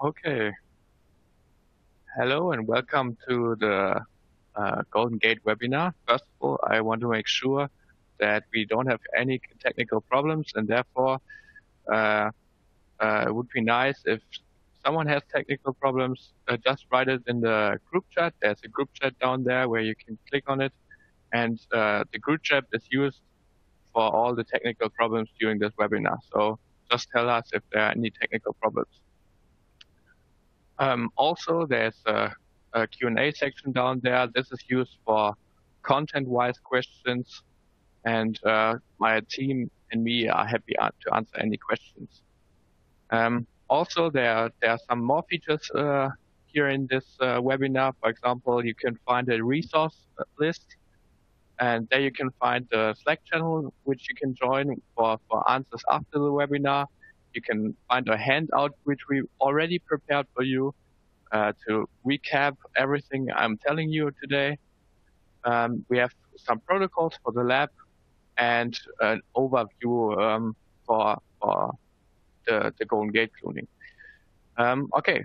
Okay. Hello and welcome to the uh, Golden Gate webinar. First of all, I want to make sure that we don't have any technical problems and therefore uh, uh, it would be nice if someone has technical problems, uh, just write it in the group chat. There's a group chat down there where you can click on it and uh, the group chat is used for all the technical problems during this webinar. So just tell us if there are any technical problems. Um, also, there's a, a Q&A section down there. This is used for content-wise questions, and uh, my team and me are happy to answer any questions. Um, also, there, there are some more features uh, here in this uh, webinar. For example, you can find a resource list, and there you can find the Slack channel, which you can join for, for answers after the webinar. You can find a handout which we already prepared for you uh, to recap everything I'm telling you today. Um, we have some protocols for the lab and an overview um, for, for the, the Golden Gate cloning. Um, okay,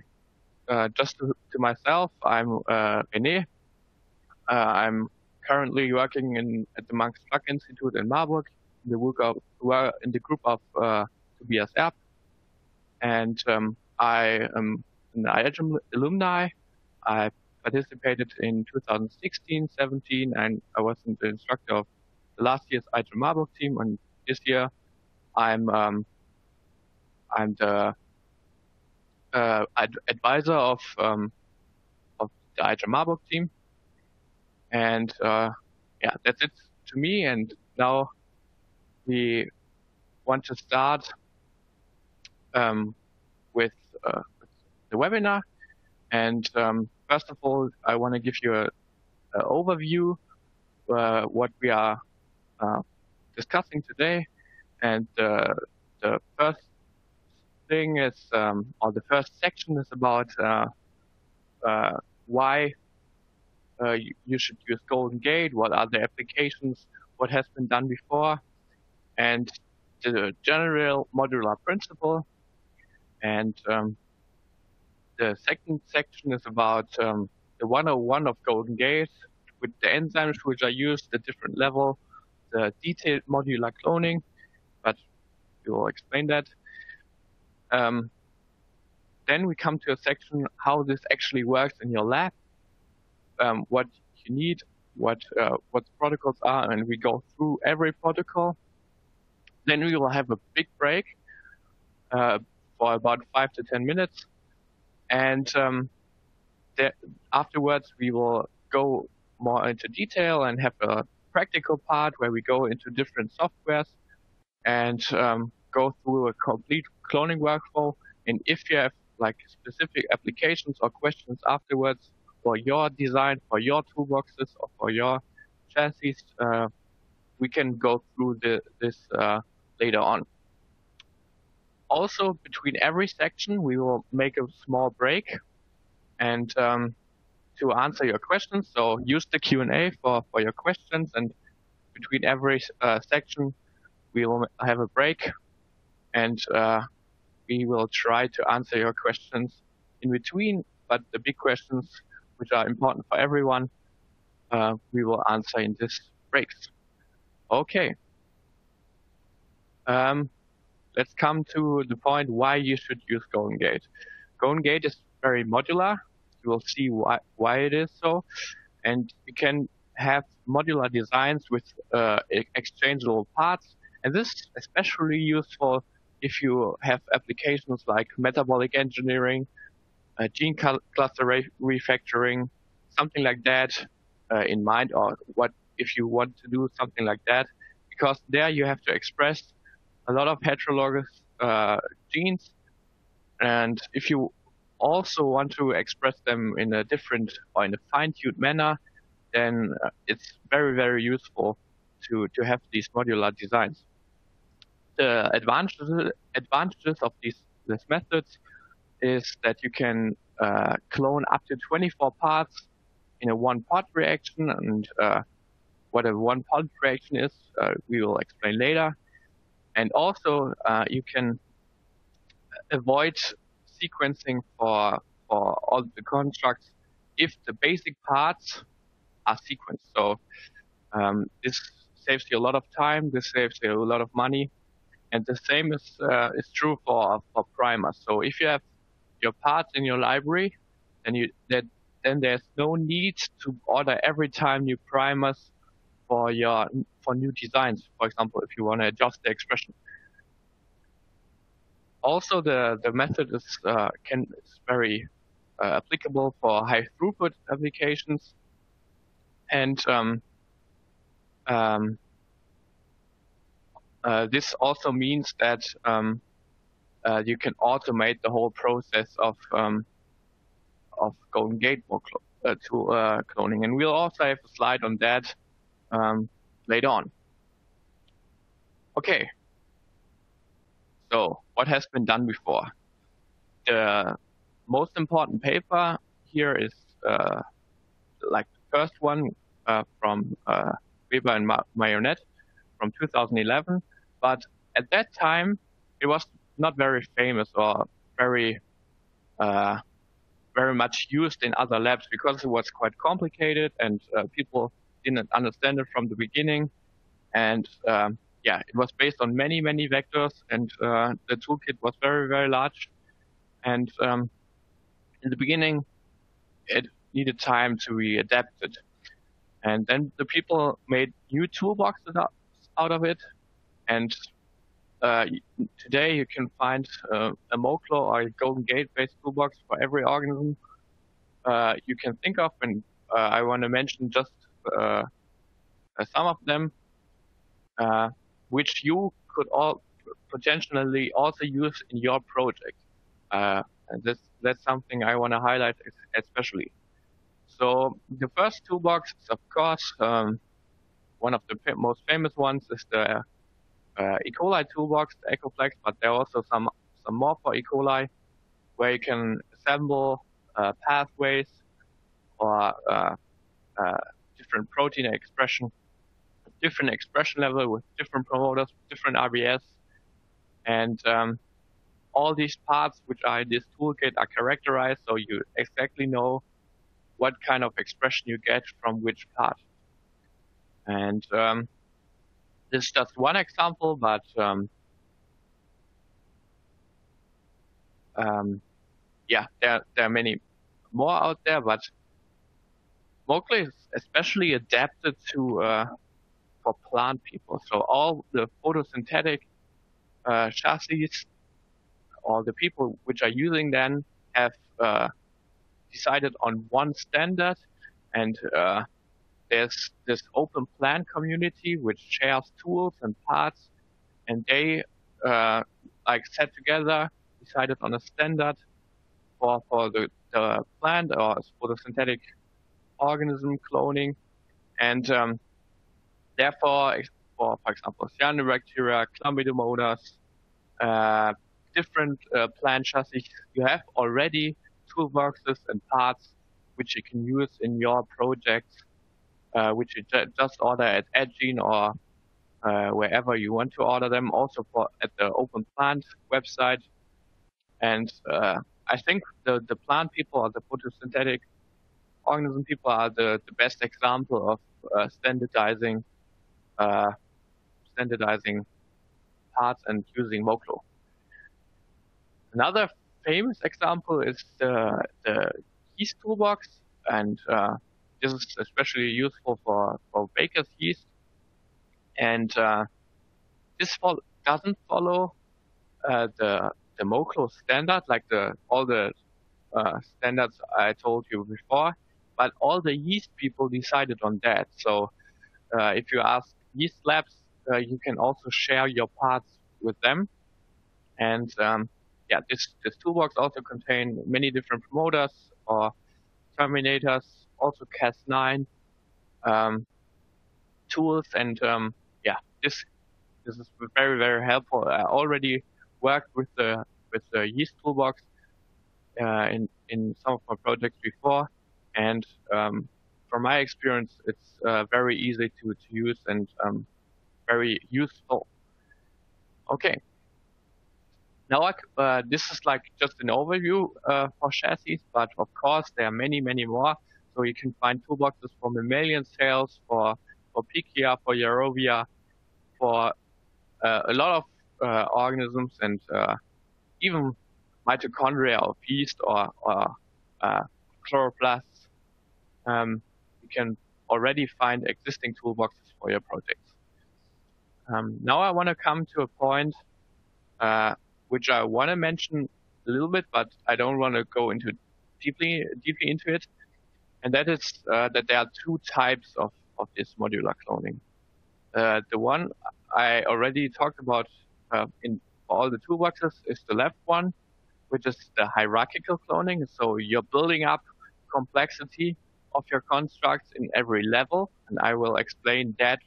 uh, just to, to, myself, I'm uh, René. Uh, I'm currently working in, at the Max Planck Institute in Marburg in the, of, in the group of uh, Tobias Erb and um, I am an IHM alumni. I participated in 2016, 17, and I was the instructor of last year's IHM Marburg team. And this year, I'm um, I'm the uh, ad advisor of um, of the IHM Marburg team. And uh, yeah, that's it to me. And now we want to start um, with, uh, the webinar. And um, first of all, I want to give you an overview uh, what we are uh, discussing today. And uh, the first thing is, um, or the first section is about uh, uh, why you, you should use Golden Gate, what are the applications, what has been done before, and the general modular principle. And um, the second section is about um, the 101 of Golden Gate with the enzymes which are used at different level, the detailed modular cloning, but we will explain that. Um, then we come to a section how this actually works in your lab, um, what you need, what uh, what protocols are, and we go through every protocol. Then we will have a big break uh, for about five to 10 minutes. And um, afterwards, we will go more into detail and have a practical part where we go into different softwares and um, go through a complete cloning workflow. And if you have like specific applications or questions afterwards for your design, for your toolboxes, or for your chassis, uh, we can go through the, this uh, later on also between every section, we will make a small break and um, to answer your questions. So use the Q&A for, for your questions and between every uh, section, we will have a break and uh, we will try to answer your questions in between, but the big questions which are important for everyone, uh, we will answer in this breaks. Okay. Um, let's come to the point why you should use Golden Gate. Golden Gate is very modular. You will see why, why it is so. And you can have modular designs with uh, exchangeable parts. And this is especially useful if you have applications like metabolic engineering, uh, gene cluster re refactoring, something like that uh, in mind, or what if you want to do something like that, because there you have to express a lot of heterologous uh, genes. And if you also want to express them in a different or in a fine-tuned manner, then uh, it's very, very useful to, to have these modular designs. The advantages, advantages of these, these methods is that you can uh, clone up to 24 parts in a one-part reaction. And uh, what a one-part reaction is, uh, we will explain later. And also, uh, you can avoid sequencing for for all the constructs if the basic parts are sequenced. So um, this saves you a lot of time. This saves you a lot of money. And the same is, uh, is true for, for primers. So if you have your parts in your library, then you, that, then there's no need to order every time new primers for your, for new designs. For example, if you want to adjust the expression. Also, the, the method is, uh, can, is very uh, applicable for high throughput applications. And um, um, uh, this also means that um, uh, you can automate the whole process of um, of Golden Gate uh, to uh, cloning, and we'll also have a slide on that um, later on. Okay. So what has been done before? The most important paper here is uh, like the first one uh, from Weber and Ma Mayonnaise from 2011, but at that time, it was not very famous or very, uh, very much used in other labs because it was quite complicated and uh, people didn't understand it from the beginning. And um, yeah, it was based on many, many vectors, and uh, the toolkit was very, very large. And um, in the beginning, it needed time to be adapted. And then the people made new toolboxes out of it, and uh, today you can find uh, a Mocklo or a Golden Gate-based toolbox for every organism uh, you can think of, and uh, I want to mention just uh, some of them, uh, which you could all potentially also use in your project. and this, that's something I want to highlight especially. So the first toolbox of course, um, one of the most famous ones is the uh, E. coli toolbox, the EcoFlex, but there are also some, some more for E. coli where you can assemble uh, pathways or uh, uh different protein expression, different expression level with different promoters, different RBS. And um, all these parts which are in this toolkit are characterized so you exactly know what kind of expression you get from which part. And um, this is just one example, but um, um, yeah, there, there are many more out there, but Mocklo is especially adapted to uh, for plant people. So all the photosynthetic uh, chassis, or the people which are using them, have uh, decided on one standard, and uh, there's this open plant community which shares tools and parts, and they uh, like set together, decided on a standard for for the, the plant or for the synthetic organism cloning, and um, therefore, for for example, cyanobacteria, chlamydomonas, uh, different uh, plant chassis, you have already toolboxes and parts which you can use in your projects uh, which you just order at Edgene or uh, wherever you want to order them, also for at the Open Plant website. And uh, I think the, the plant people or the photosynthetic organism people are the, the best example of uh, standardizing uh, standardizing parts and using Mocklo. Another famous example is the, the yeast toolbox, and uh, this is especially useful for, for baker's yeast. And uh, this doesn't follow uh, the the Mocklo standard, like the all the uh, standards I told you before, but all the yeast people decided on that. So uh, if you ask yeast labs, uh, you can also share your parts with them. And um, yeah, this this toolbox also contains many different promoters or terminators also Cas9 um, tools, and um, yeah, this this is very very helpful. I already worked with the with the yeast toolbox uh, in in some of my projects before, and um, from my experience, it's uh, very easy to to use and um, very useful. Okay. now, uh, this is like just an overview uh, for chassis, but of course there are many, many more. So you can find toolboxes for mammalian cells, for for Pichia, for Yarovia, for uh, a lot of uh, organisms, and uh, even mitochondria or yeast or, or uh, chloroplasts. Um, you can already find existing toolboxes for your projects. Um, now I want to come to a point which I want to mention a little bit, but I don't want to go into deeply deeply into it. And that is uh, that there are two types of, of this modular cloning. Uh, the one I already talked about uh, in all the toolboxes is the left one, which is the hierarchical cloning. So you're building up complexity of your constructs in every level, and I will explain that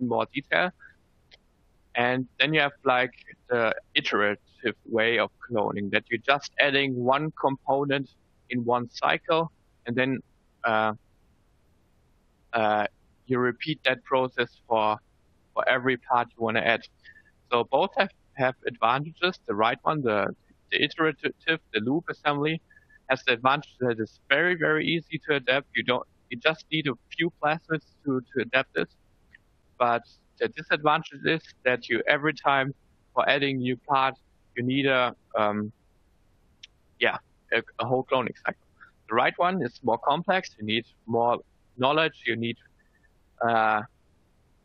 in more detail. And then you have like the iterative way of cloning that you're just adding one component in one cycle and then uh, uh, you repeat that process for for every part you want to add. So both have, have advantages. The right one, the, the iterative, the loop assembly, has the advantage that it's very, very easy to adapt. You don't you just need a few plasmids to, to adapt it. But the disadvantage is that you every time for adding new part you need a um, yeah a, a, whole cloning cycle. The right one is more complex. You need more knowledge. You need uh,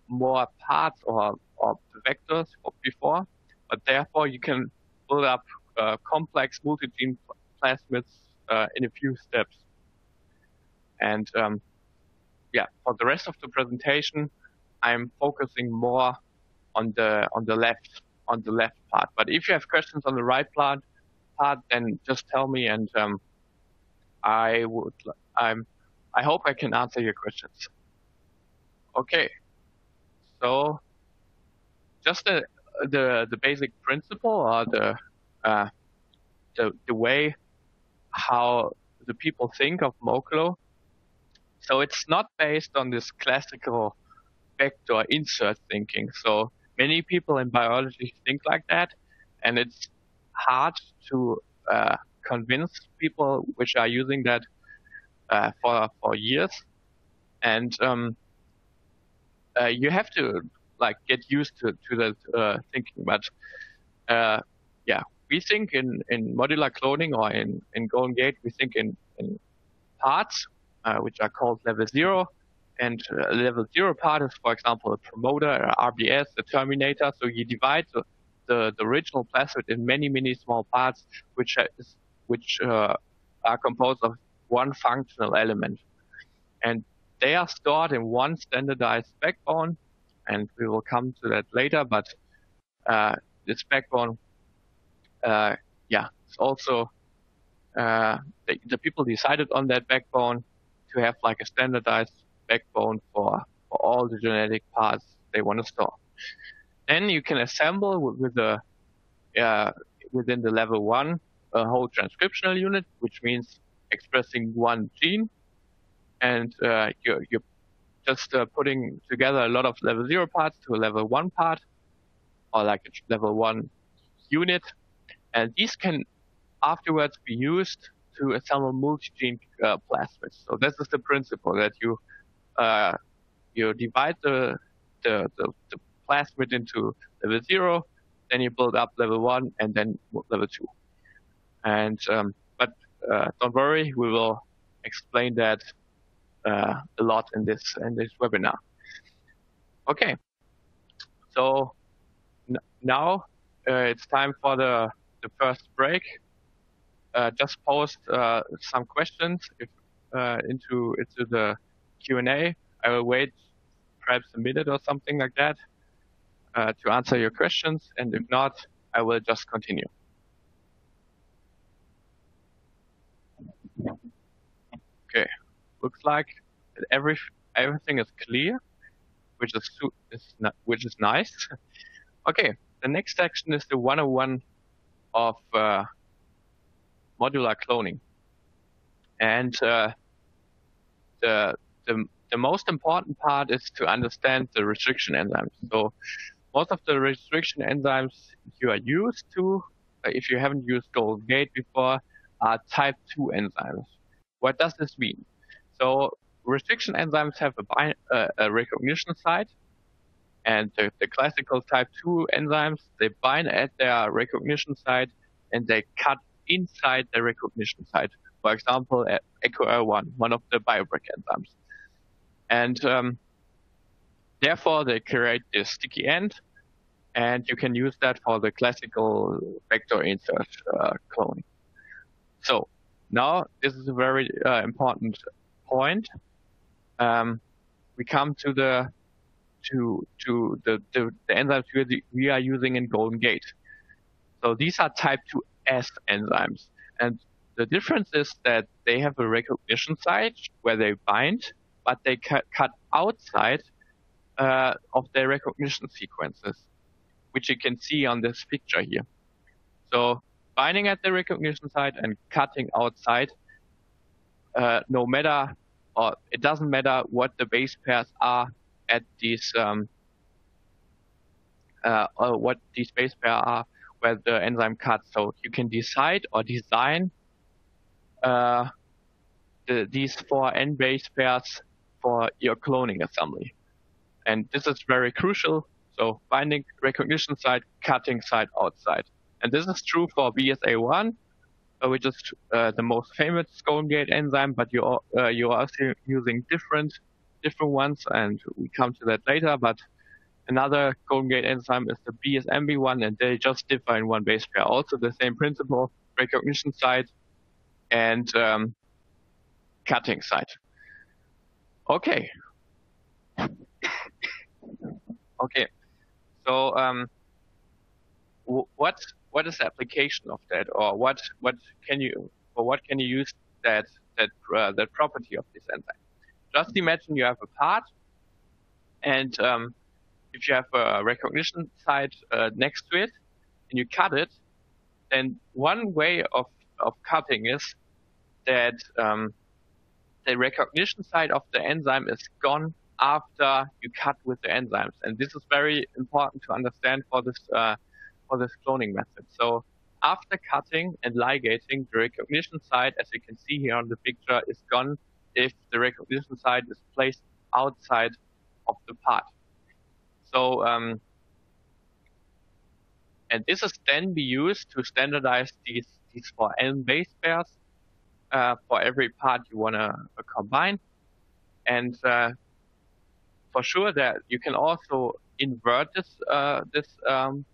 more parts or, or vectors before, but therefore you can build up uh, complex multi-gene plasmids uh, in a few steps. And um, yeah, for the rest of the presentation, I'm focusing more on the on the left on the left part. But if you have questions on the right part, part then just tell me, and um, I would. I'm. I hope I can answer your questions. Okay. So, just the the the basic principle or the uh, the the way how the people think of Moklo. So it's not based on this classical vector insert thinking. So many people in biology think like that, and it's hard to uh, convince people which are using that uh, for for years, and um, uh, you have to like get used to to that uh, thinking. But uh, yeah, we think in in modular cloning or in in Golden Gate, we think in in parts uh, which are called level zero and uh, level zero part is, for example, a promoter, a RBS, a terminator. So you divide the, the, the original plasmid in many, many small parts, which which uh, are composed of one functional element. And they are stored in one standardized backbone, and we will come to that later. But uh, this backbone, uh, yeah, it's also uh, the, the people decided on that backbone to have like a standardized backbone for, for all the genetic parts they want to store. Then you can assemble with the uh, within the level one a whole transcriptional unit, which means expressing one gene, and uh, you're, you're just uh, putting together a lot of level zero parts to a level one part, or like a level one unit, and these can afterwards be used to assemble multi-gene uh, plasmids. So this is the principle that you uh, you divide the, the, the, the plasmid into level zero, then you build up level one, and then level two. And um, but uh, don't worry, we will explain that uh, a lot in this in this webinar. Okay, so now uh, it's time for the the first break. Uh, just post uh, some questions if, into into the Q&A. I will wait perhaps a minute or something like that uh, to answer your questions. And if not, I will just continue. Okay, looks like every everything is clear, which is, is which is nice. okay, the next section is the 101 of uh, modular cloning, and uh, the the, the most important part is to understand the restriction enzymes. So most of the restriction enzymes you are used to, if you haven't used Golden Gate before, are type 2 enzymes. What does this mean? So restriction enzymes have a, uh, a recognition site, and the, the, classical type 2 enzymes, they bind at their recognition site and they cut inside the recognition site. For example, at EcoR1, one of the BioBreak enzymes. And um, therefore, they create this sticky end, and you can use that for the classical vector insert uh, cloning. So now this is a very uh, important point. Um, we come to the to to the, the, the enzymes we are using in Golden Gate. So these are type 2S enzymes. And the difference is that they have a recognition site where they bind, but they cut, cut outside uh, of their recognition sequences, which you can see on this picture here. So binding at the recognition site and cutting outside, uh, no matter, or it doesn't matter what the base pairs are at these, um, uh, what these base pairs are where the enzyme cuts. So you can decide or design uh, the, these four N base pairs for your cloning assembly. And this is very crucial. So binding recognition site, cutting site outside. And this is true for BSA1, uh, which is uh, the most famous Golden Gate enzyme, but you are, uh, you are also using different different ones, and we come to that later. But another Golden Gate enzyme is the BSMB one, and they just differ in one base pair. Also the same principle, recognition site and um, cutting site. Okay. okay. So um, what what is the application of that, or what what can you or what can you use that that uh, that property of this enzyme? Just imagine you have a part, and um, if you have a recognition site uh, next to it and you cut it, then one way of, of cutting is that um, the recognition site of the enzyme is gone after you cut with the enzymes. And this is very important to understand for this, uh, for this cloning method. So after cutting and ligating, the recognition site, as you can see here on the picture, is gone if the recognition site is placed outside of the part. So, um, and this is then be used to standardize these, these four N base pairs uh, for every part you want to uh, combine. And uh, for sure that you can also invert this, uh, this um,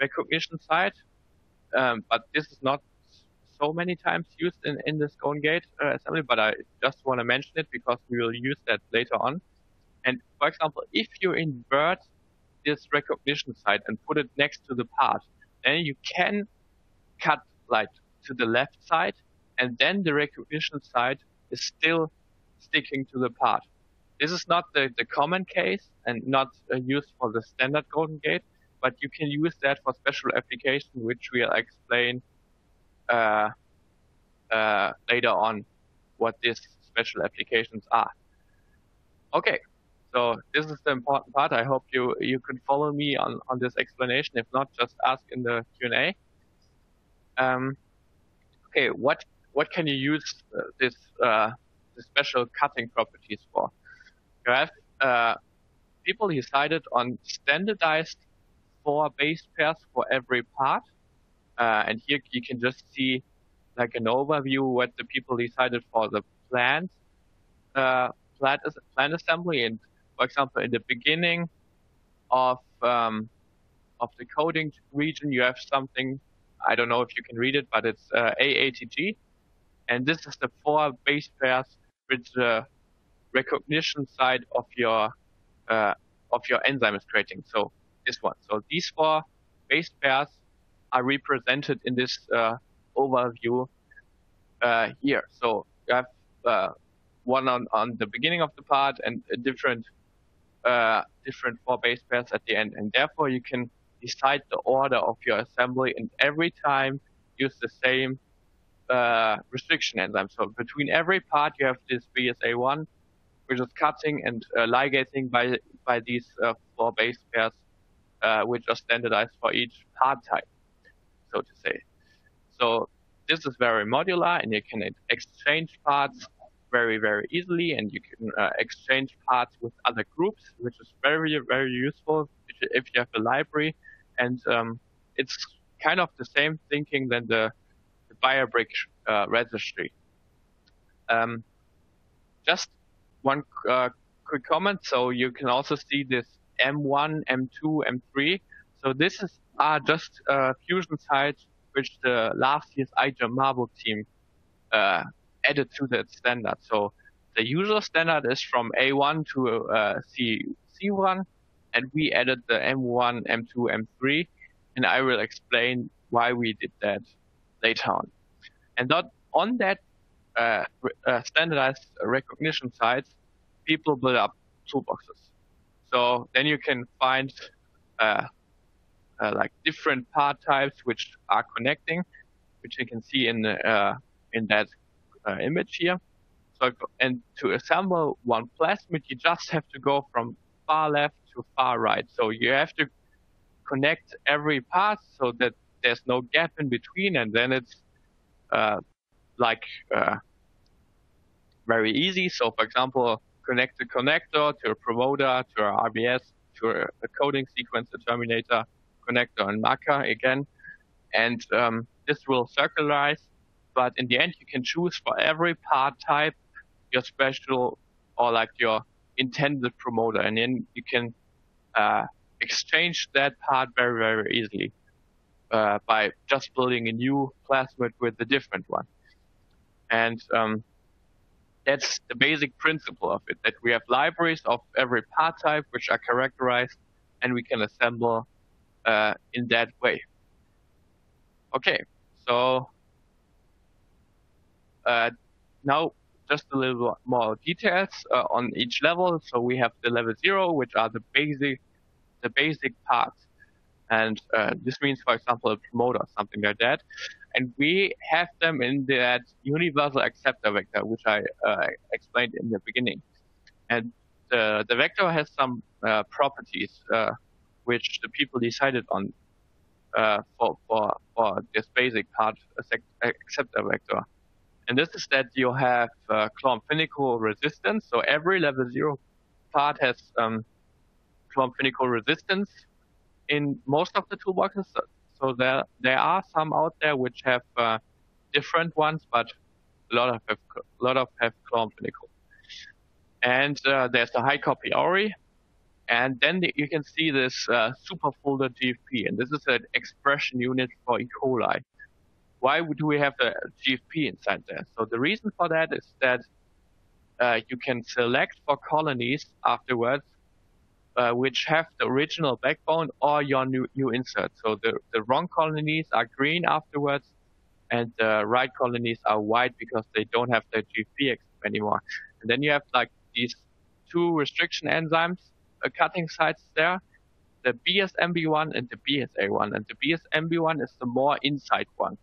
recognition site, um, but this is not so many times used in, in this Golden Gate uh, assembly, but I just want to mention it because we will use that later on. And for example, if you invert this recognition site and put it next to the part, then you can cut like to the left side and then the recognition side is still sticking to the part. This is not the, the common case and not uh, used for the standard Golden Gate, but you can use that for special application, which we'll explain uh, uh, later on what these special applications are. Okay, so this is the important part. I hope you you can follow me on on this explanation. If not, just ask in the Q and A. Um, okay, what what can you use uh, this uh, the special cutting properties for? You have uh, people decided on standardized four base pairs for every part, uh, and here you can just see like an overview what the people decided for the plant uh, plant, plant assembly and for example, in the beginning of um, of the coding region, you have something. I don't know if you can read it, but it's uh, AATG, and this is the four base pairs with the recognition side of your uh, of your enzyme is creating. So this one. So these four base pairs are represented in this uh, overview uh, here. So you have uh, one on, on the beginning of the part and a different uh, different four base pairs at the end. And therefore, you can decide the order of your assembly and every time use the same uh, restriction enzyme. So between every part, you have this BSA1, which is cutting and uh, ligating by by these four base pairs, which are standardized for each part type, so to say. So this is very modular and you can exchange parts very, very easily and you can uh, exchange parts with other groups, which is very, very useful if you have a library. And um, it's kind of the same thinking than the, the Firebrick uh, registry. Um, just one uh, quick comment. So you can also see this M1, M2, M3. So this is are just uh, fusion sites which the last year's IGEM Marburg team uh, added to that standard. So the usual standard is from A1 to uh, C, C1, and we added the M1, M2, M3, and I will explain why we did that later on. And that, on that uh, uh, standardized recognition sites, people build up toolboxes. So then you can find uh, like different part types which are connecting, which you can see in uh, in that uh, image here. So and to assemble one plasmid, you just have to go from far left to far right. So you have to connect every part so that there's no gap in between, and then it's uh, like uh, very easy. So for example, connect a connector to a promoter, to a RBS, to a, a coding sequence, a terminator, connector, and marker again. And um, this will circularize, but in the end, you can choose for every part type your special or like your intended promoter, and then you can uh, exchange that part very, very easily uh, by just building a new plasmid with a different one. And um, that's the basic principle of it, that we have libraries of every part type which are characterized and we can assemble uh, in that way. Okay, so uh, now just a little more details uh, on each level. So we have the level zero, which are the basic, the basic parts. And uh, this means, for example, a promoter, something like that and we have them in that universal acceptor vector, which I uh, explained in the beginning. And the, the vector has some uh, properties uh, which the people decided on uh, for, for, for this basic part acceptor vector. And this is that you have uh, Clomp Finical resistance. So every level zero part has um, Clomp Finical resistance in most of the toolboxes. So there there are some out there which have uh, different ones, but a lot of have a lot of have Clomp Finical. And uh, there's the high copy ORI, and then the, you can see this uh, super folder GFP, and this is an expression unit for E. coli. Why do we have the GFP inside there? So the reason for that is that uh, you can select for colonies afterwards uh, which have the original backbone or your new, new insert. So the, the wrong colonies are green afterwards, and the right colonies are white because they don't have the GFP anymore. And then you have like these two restriction enzymes, cutting sites there, the BSMB1 and the BSA1. And the BSMB1 is the more inside one.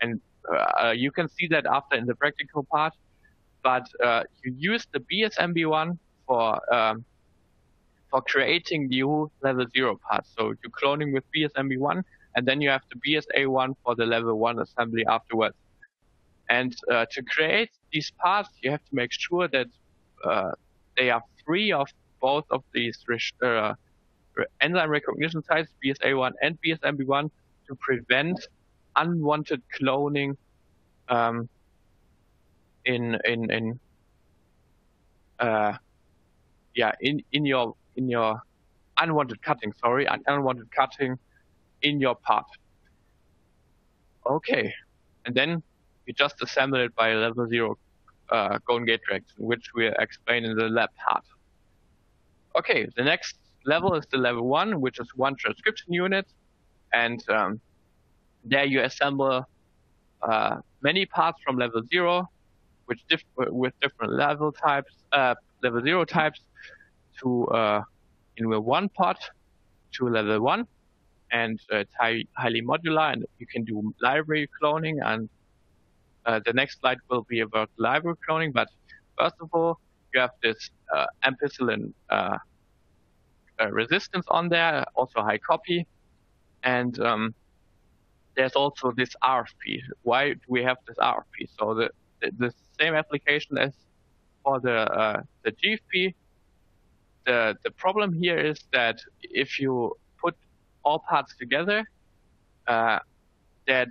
And uh, you can see that after in the practical part. But uh, you use the BSMB1 for um, for creating new level zero parts. So you're cloning with BSMB1, and then you have the BSA1 for the level one assembly afterwards. And uh, to create these parts, you have to make sure that uh, they are free of both of these uh, enzyme recognition sites, BSA1 and BSMB1, to prevent unwanted cloning um, in in in uh, yeah in in your in your unwanted cutting, sorry, unwanted cutting in your part. Okay, and then you just assemble it by level zero uh, Golden Gate direction, which we explain in the lab part. Okay, the next level is the level one, which is one transcription unit, and um, there you assemble uh, many parts from level zero, which diff with different level types, uh, level zero types, to uh, in one part to level one, and uh, it's high, highly modular, and you can do library cloning. And uh, the next slide will be about library cloning. But first of all, you have this uh, ampicillin uh, uh, resistance on there, also high copy, and um, there's also this RFP. Why do we have this RFP? So the, the, the same application as for the, uh, the GFP, the, the problem here is that if you put all parts together, uh, that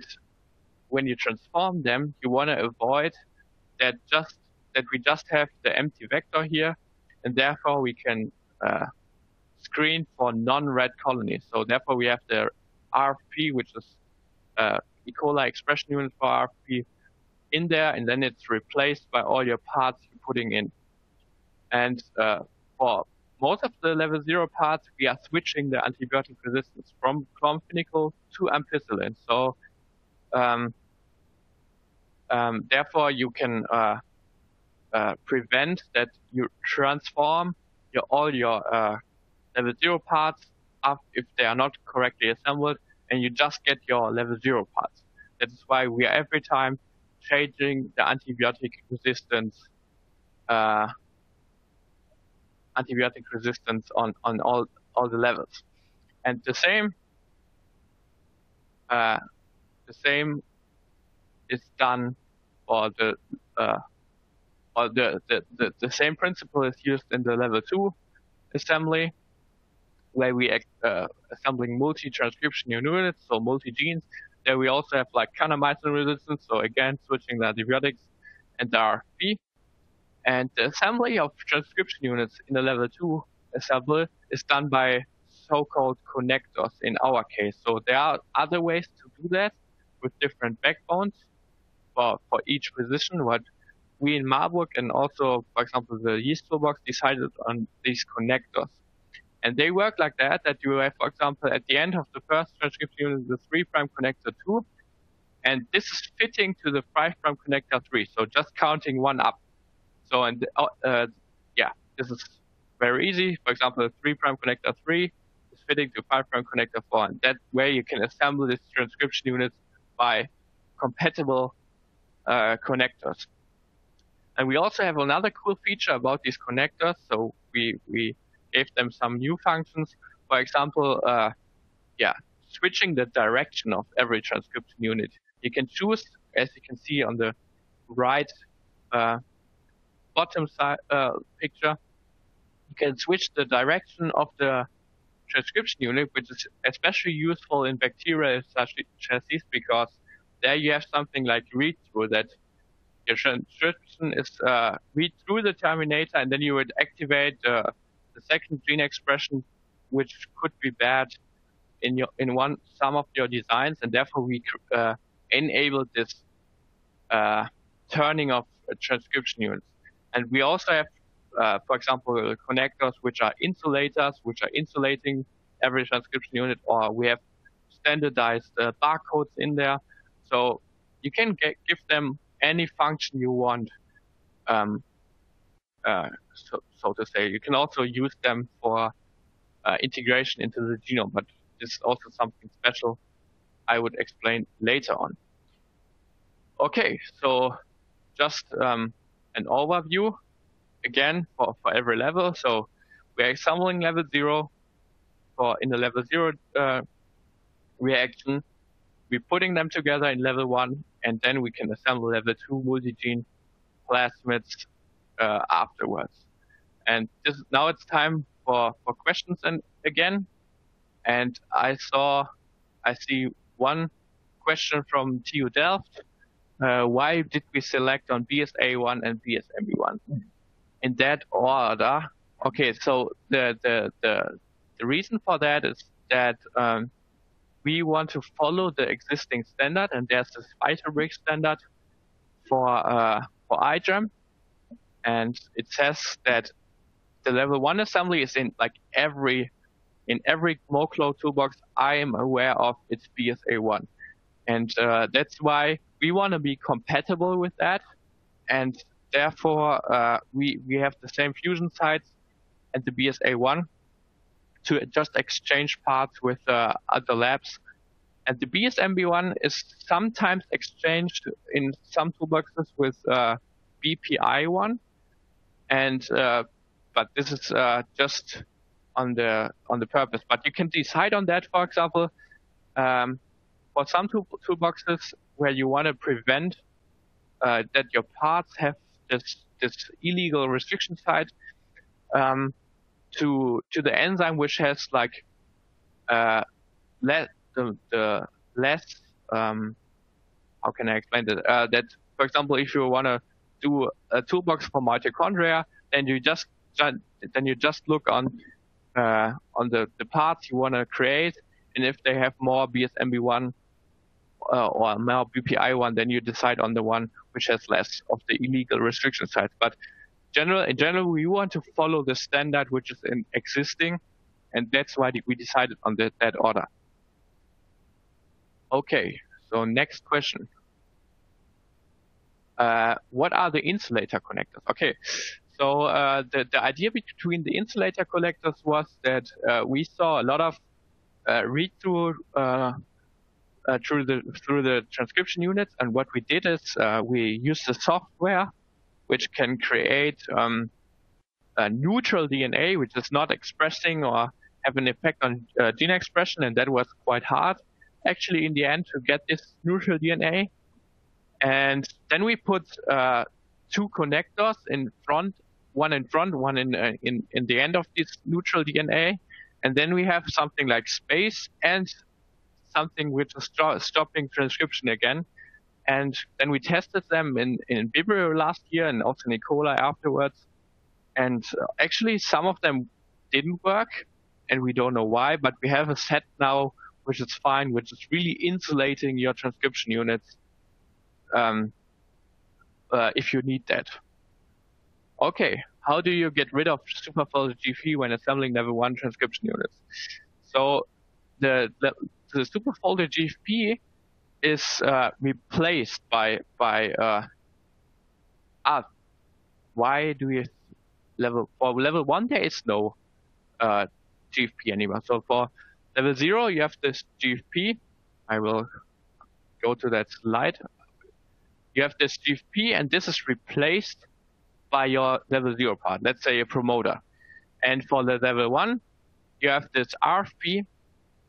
when you transform them, you want to avoid that just that we just have the empty vector here, and therefore we can uh, screen for non-red colonies. So therefore we have the RFP, which is uh, E. coli expression unit for RFP in there, and then it's replaced by all your parts you're putting in. And uh, for most of the level zero parts, we are switching the antibiotic resistance from chlorphenicol to ampicillin. So um, um, therefore, you can uh, uh, prevent that you transform your, all your uh, level zero parts up if they are not correctly assembled, and you just get your level zero parts. That is why we are every time changing the antibiotic resistance, uh, antibiotic resistance on on all all the levels, and the same. Uh, the same is done for the uh, the, the, the, the, same principle is used in the level 2 assembly where we uh, assembling multi-transcription units, so multi-genes. There we also have like kanamycin resistance, so again switching the antibiotics and the RFP. And the assembly of transcription units in the level 2 assembly is done by so-called connectors in our case. So there are other ways to do that with different backbones for, for each position, but we in Marburg and also, for example, the yeast toolbox decided on these connectors. And they work like that, that you have, for example, at the end of the first transcription unit, the 3' prime connector 2, and this is fitting to the 5' prime connector 3, so just counting one up. So, and uh, uh, yeah, this is very easy. For example, the three prime connector 3 is fitting to 5' prime connector 4, and that way you can assemble this transcription units by compatible uh, connectors. And we also have another cool feature about these connectors. So we, we gave them some new functions. For example, uh, yeah, switching the direction of every transcription unit. You can choose, as you can see on the right uh, bottom side uh, picture, you can switch the direction of the transcription unit, which is especially useful in bacteria such as because there you have something like read through that transcription is uh, read through the terminator and then you would activate uh, the second gene expression, which could be bad in your in one some of your designs, and therefore we uh, enable this uh, turning of transcription units. And we also have, uh, for example, connectors which are insulators, which are insulating every transcription unit, or we have standardized uh, barcodes in there. So you can get, give them any function you want. Um, uh, so, so, to say. You can also use them for uh, integration into the genome, but this is also something special I would explain later on. Okay, so just um, an overview again for, for every level. So we're assembling level zero for in the level zero uh, reaction. We're putting them together in level one, and then we can assemble the two multi-gene plasmids uh, afterwards. And this, now it's time for, for questions and again. And I saw, I see one question from TU Delft. Uh, why did we select on BSA1 and BSMB1? In that order. Okay, so the, the, the, the reason for that is that um, we want to follow the existing standard, and there's this Vitabricks standard for uh, for iGEM, and it says that the level one assembly is in like every in every Moclo toolbox I am aware of. It's BSA one, and uh, that's why we want to be compatible with that, and therefore uh, we we have the same fusion sites and the BSA one to just exchange parts with uh, other labs. And the BSMB1 is sometimes exchanged in some toolboxes with uh, BPI1, and uh, but this is uh, just on the on the purpose. But you can decide on that. For example, um, for some tool, toolboxes where you want to prevent uh, that your parts have this this illegal restriction site um, to to the enzyme which has like uh, less the, the less um, how can I explain that uh, that for example if you want to do a toolbox for mitochondria then you just then you just look on uh, on the, the parts you want to create and if they have more BSMB1 uh, or more BPI1 then you decide on the one which has less of the illegal restriction sites but general, in general, we want to follow the standard which is in existing, and that's why we decided on the, that order. Okay, so next question. Uh, what are the insulator connectors? Okay, so uh, the, the idea between the insulator connectors was that uh, we saw a lot of uh, read-through uh, uh, through the through the transcription units, and what we did is we used the software which can create um, a neutral DNA, which is not expressing or have an effect on uh, gene expression, and that was quite hard actually in the end to get this neutral DNA. And then we put uh, two connectors in front, one in front, one in, uh, in in the end of this neutral DNA, and then we have something like space and something which is stopping transcription again. And then we tested them in, in Vibrio last year and also in coli afterwards. And uh, actually, some of them didn't work, and we don't know why, but we have a set now which is fine, which is really insulating your transcription units um, uh, if you need that. Okay, how do you get rid of superfolded GFP when assembling level 1 transcription units? So the, the, the superfolded GFP is uh, replaced by by uh, why do we level for level one there is no uh, GFP anymore. So for level zero you have this GFP. I will go to that slide. You have this GFP and this is replaced by your level zero part. Let's say a promoter. And for the level one, you have this RFP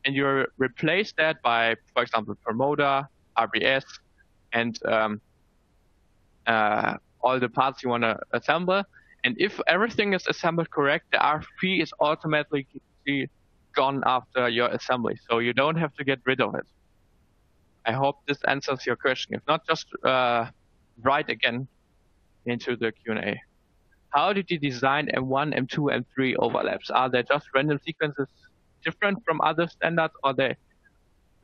and you replace that by, for example, promoter, RBS, and um, uh, all the parts you want to assemble. And if everything is assembled correct, the RFP is automatically gone after your assembly, so you don't have to get rid of it. I hope this answers your question. If not, just uh, write again into the Q&A. How did you design M1, M2, M3 overlaps? Are they just random sequences different from other standards or they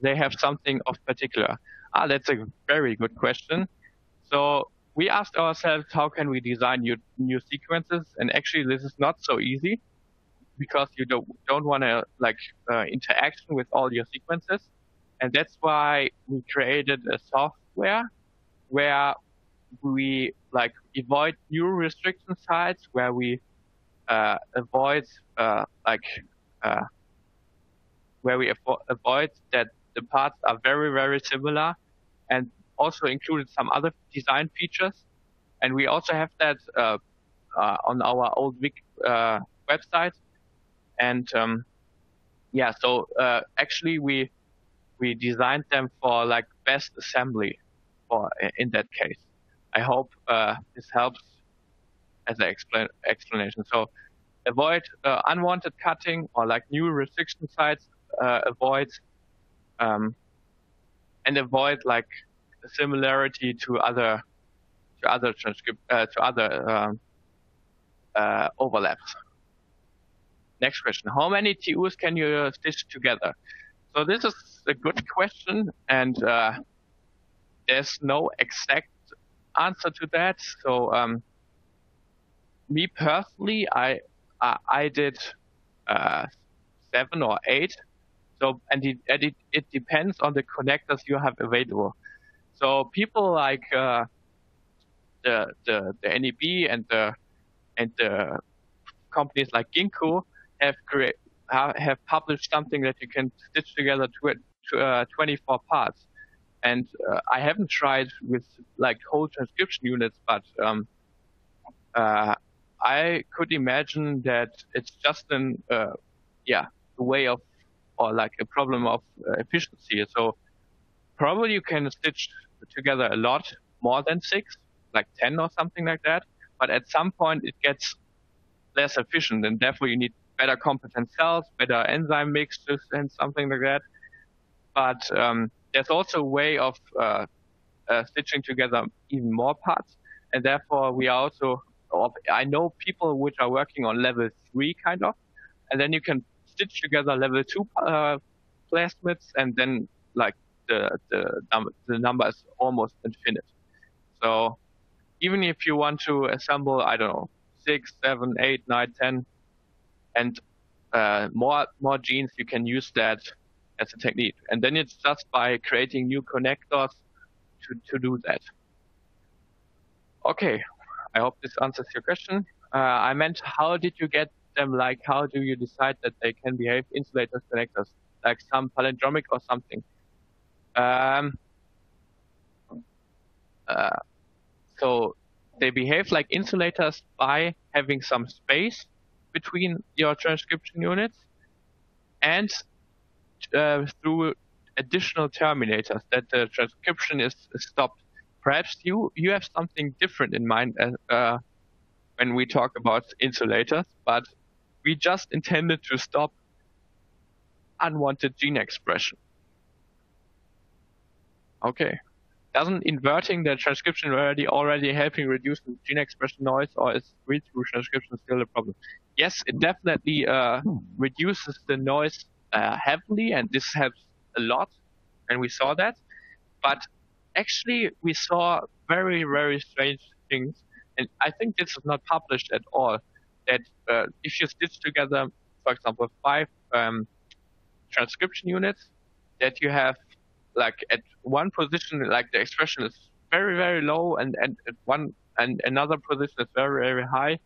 they have something of particular? Ah, that's a very good question. So we asked ourselves, how can we design new, new sequences? And actually, this is not so easy because you don't, don't want to like uh, interaction with all your sequences. And that's why we created a software where we like avoid new restriction sites, where we uh, avoid uh, like uh, where we avo- avoid that the parts are very, very similar and also included some other design features. And we also have that uh, uh, on our old Vic uh, website. And um, yeah, so uh, actually we we designed them for like best assembly for in that case. I hope uh, this helps as an explanation. So avoid uh, unwanted cutting or like new restriction sites uh, avoid um, and avoid like similarity to other to other transcript uh, to other um, uh, overlaps. Next question: How many TUs can you stitch together? So this is a good question, and uh, there's no exact answer to that. So um, me personally, I I, did uh, seven or eight so, and it, and it, it depends on the connectors you have available. So people like uh, the, the the NEB and the and the companies like Ginkgo have create have published something that you can stitch together to, uh, 24 parts. And uh, I haven't tried with like whole transcription units, but um, uh, I could imagine that it's just an uh, yeah way of or like a problem of uh, efficiency. So probably you can stitch together a lot more than six, like 10 or something like that. But at some point it gets less efficient and therefore you need better competent cells, better enzyme mixtures and something like that. But um, there's also a way of uh, uh, stitching together even more parts. And therefore we are also, I know people which are working on level three kind of, and then you can stitch together level two uh, plasmids and then like the, the, num the number is almost infinite. So even if you want to assemble, I don't know, six, seven, eight, nine, ten, and uh, more more genes, you can use that as a technique. And then it's just by creating new connectors to, to do that. Okay, I hope this answers your question. Uh, I meant how did you get them? Like how do you decide that they can behave insulators connectors, like some palindromic or something? Um, uh, so they behave like insulators by having some space between your transcription units and uh, through additional terminators that the transcription is, stopped. Perhaps you, you have something different in mind uh, uh, when we talk about insulators, but we just intended to stop unwanted gene expression. Okay doesn't inverting the transcription already already helping reduce the gene expression noise, or is read-through transcription still a problem? Yes, it definitely uh, reduces the noise uh, heavily, and this helps a lot, and we saw that. But actually, we saw very, very strange things, and I think this is not published at all. That uh, if you stitch together, for example, five um, transcription units, that you have like at one position, like the expression is very, very low, and, and at one and another position is very, very high.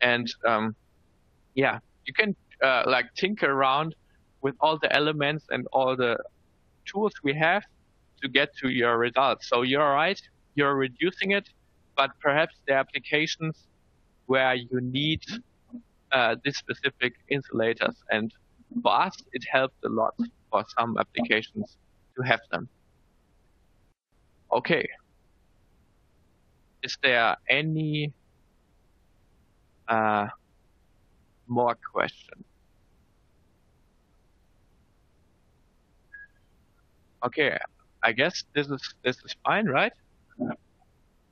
And um, yeah, you can uh, like tinker around with all the elements and all the tools we have to get to your results. So you're right, you're reducing it, but perhaps the applications where you need uh, this specific insulators. And for us, it helped a lot for some applications to have them. Okay. Is there any uh, more question? Okay, I guess this is this is fine, right?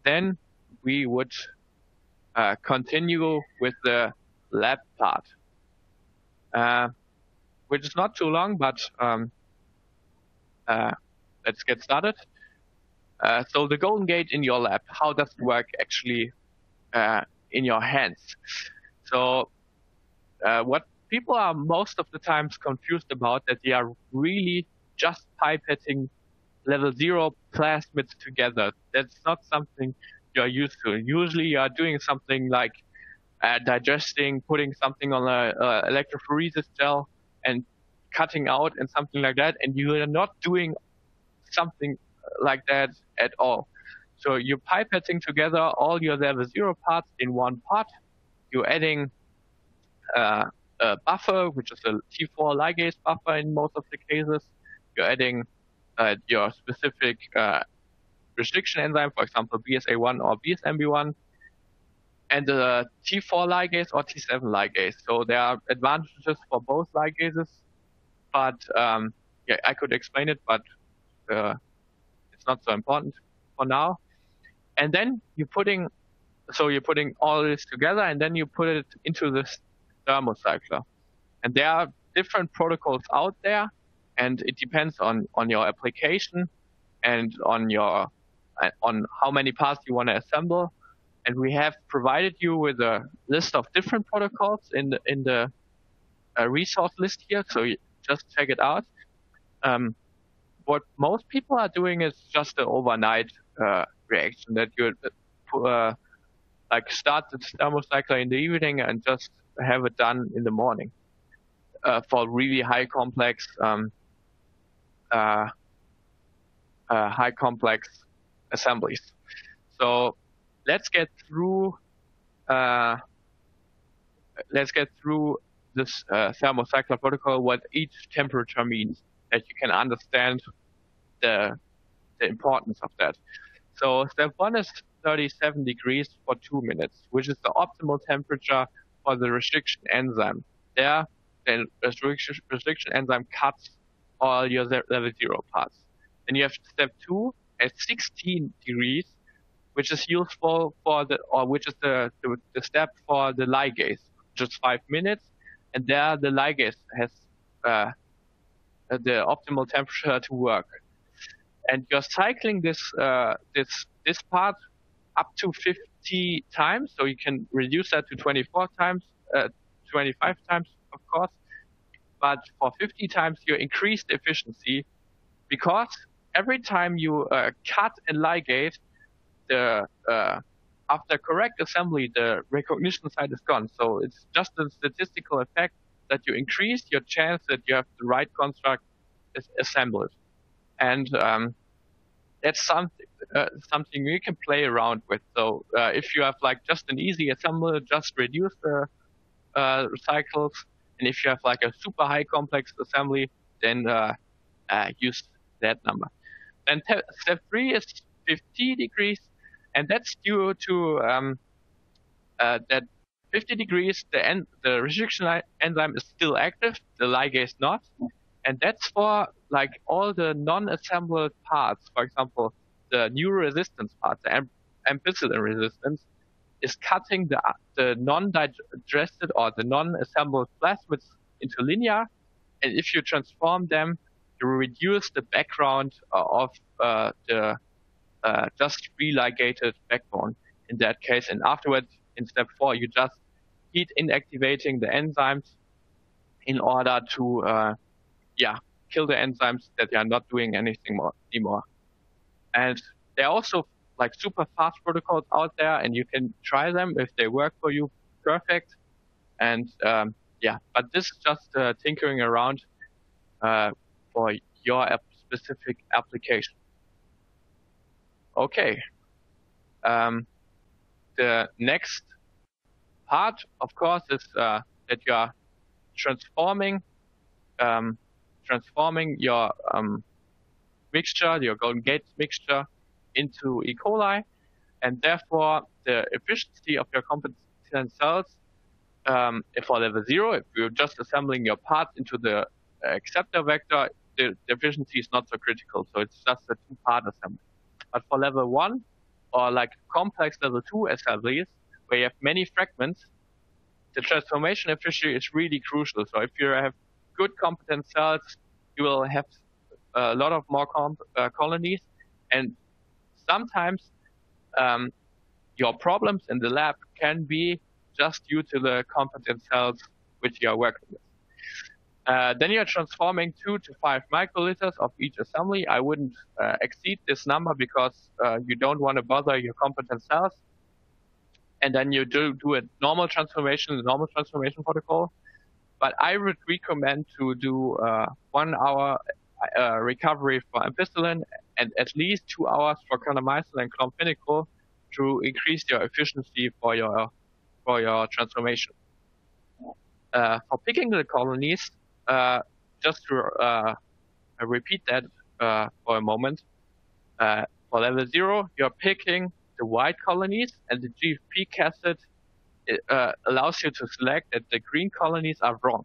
Then we would uh, continue with the lab part, uh, which is not too long, but um, uh, let's get started. Uh, so the golden gate in your lab, how does it work actually uh, in your hands? So what people are most of the times confused about that they are really just pipetting level zero plasmids together. That's not something you're used to. Usually you are doing something like uh, digesting, putting something on a, a electrophoresis gel and cutting out and something like that, and you are not doing something like that at all. So you're pipetting together all your level zero parts in one pot. You're adding uh, a buffer, which is a T4 ligase buffer in most of the cases. You're adding uh, your specific uh, restriction enzyme, for example, BSA1 or BSMB1, and the T4 ligase or T7 ligase. So there are advantages for both ligases but um, yeah, I could explain it, but uh, it's not so important for now. And then you're putting, so you're putting all this together, and then you put it into this thermocycler. And there are different protocols out there, and it depends on on your application and on your on how many parts you want to assemble. And we have provided you with a list of different protocols in the in the uh, resource list here. So just check it out. Um, what most people are doing is just an overnight uh, reaction that you uh, like start the thermocycler in the evening and just have it done in the morning uh, for really high complex um, uh, uh, high complex assemblies. So let's get through uh, let's get through this uh, thermocycler protocol what each temperature means, that you can understand the the importance of that. So step one is 37 degrees for two minutes, which is the optimal temperature for the restriction enzyme. There, the restriction, restriction enzyme cuts all your level zero parts. Then you have step two at 16 degrees, which is useful for the, or which is the, the, the step for the ligase, just five minutes. And there the ligase has uh, the optimal temperature to work. And you're cycling this, uh, this, this part up to 50 times. So you can reduce that to 24 times, uh, 25 times, of course. But for 50 times, you increase the efficiency because every time you uh, cut and ligate, the uh, after correct assembly, the recognition site is gone. So it's just a statistical effect that you increase your chance that you have the right construct assembled. And um, that's something uh, something you can play around with. So uh, if you have like just an easy assembly, just reduce the uh, cycles. And if you have like a super high complex assembly, then uh, uh, use that number. Then step three is 50 degrees, and that's due to um, uh, that 50 degrees, the, en- the restriction enzyme is still active, the ligase not, and that's for like all the non-assembled parts. For example, the new resistance part, the am- ampicillin resistance, is cutting the, the non-digested or the non-assembled plasmids into linear. And if you transform them, you reduce the background of uh, the uh, just religated backbone in that case. And afterwards, in step four, you just keep inactivating the enzymes in order to uh, yeah, kill the enzymes that are not doing anything more anymore. And there are also like super fast protocols out there, and you can try them if they work for you. Perfect. And um, yeah, but this is just uh, tinkering around uh, for your specific application. Okay. Um, the next part, of course, is uh, that you are transforming um, transforming your um, mixture, your Golden Gate mixture, into E. coli, and therefore the efficiency of your competent cells um, for level zero, if you're just assembling your parts into the acceptor vector, the, the efficiency is not so critical. So it's just a two-part assembly. But for level one, or like complex level two assemblies, where you have many fragments, the transformation efficiency is really crucial. So if you have good competent cells, you will have a lot of more uh, colonies. And sometimes um, your problems in the lab can be just due to the competent cells which you are working with. Uh, then you're transforming two to five microliters of each assembly. I wouldn't uh, exceed this number because uh, you don't want to bother your competent cells. And then you do, do a normal transformation, normal transformation protocol. But I would recommend to do uh, one hour uh, recovery for ampicillin and at least two hours for kanamycin and chlorphenicol to increase your efficiency for your for your transformation. Uh, for picking the colonies, just to uh, repeat that uh, for a moment, for level zero, you're picking the white colonies, and the GFP cassette uh, allows you to select that the green colonies are wrong.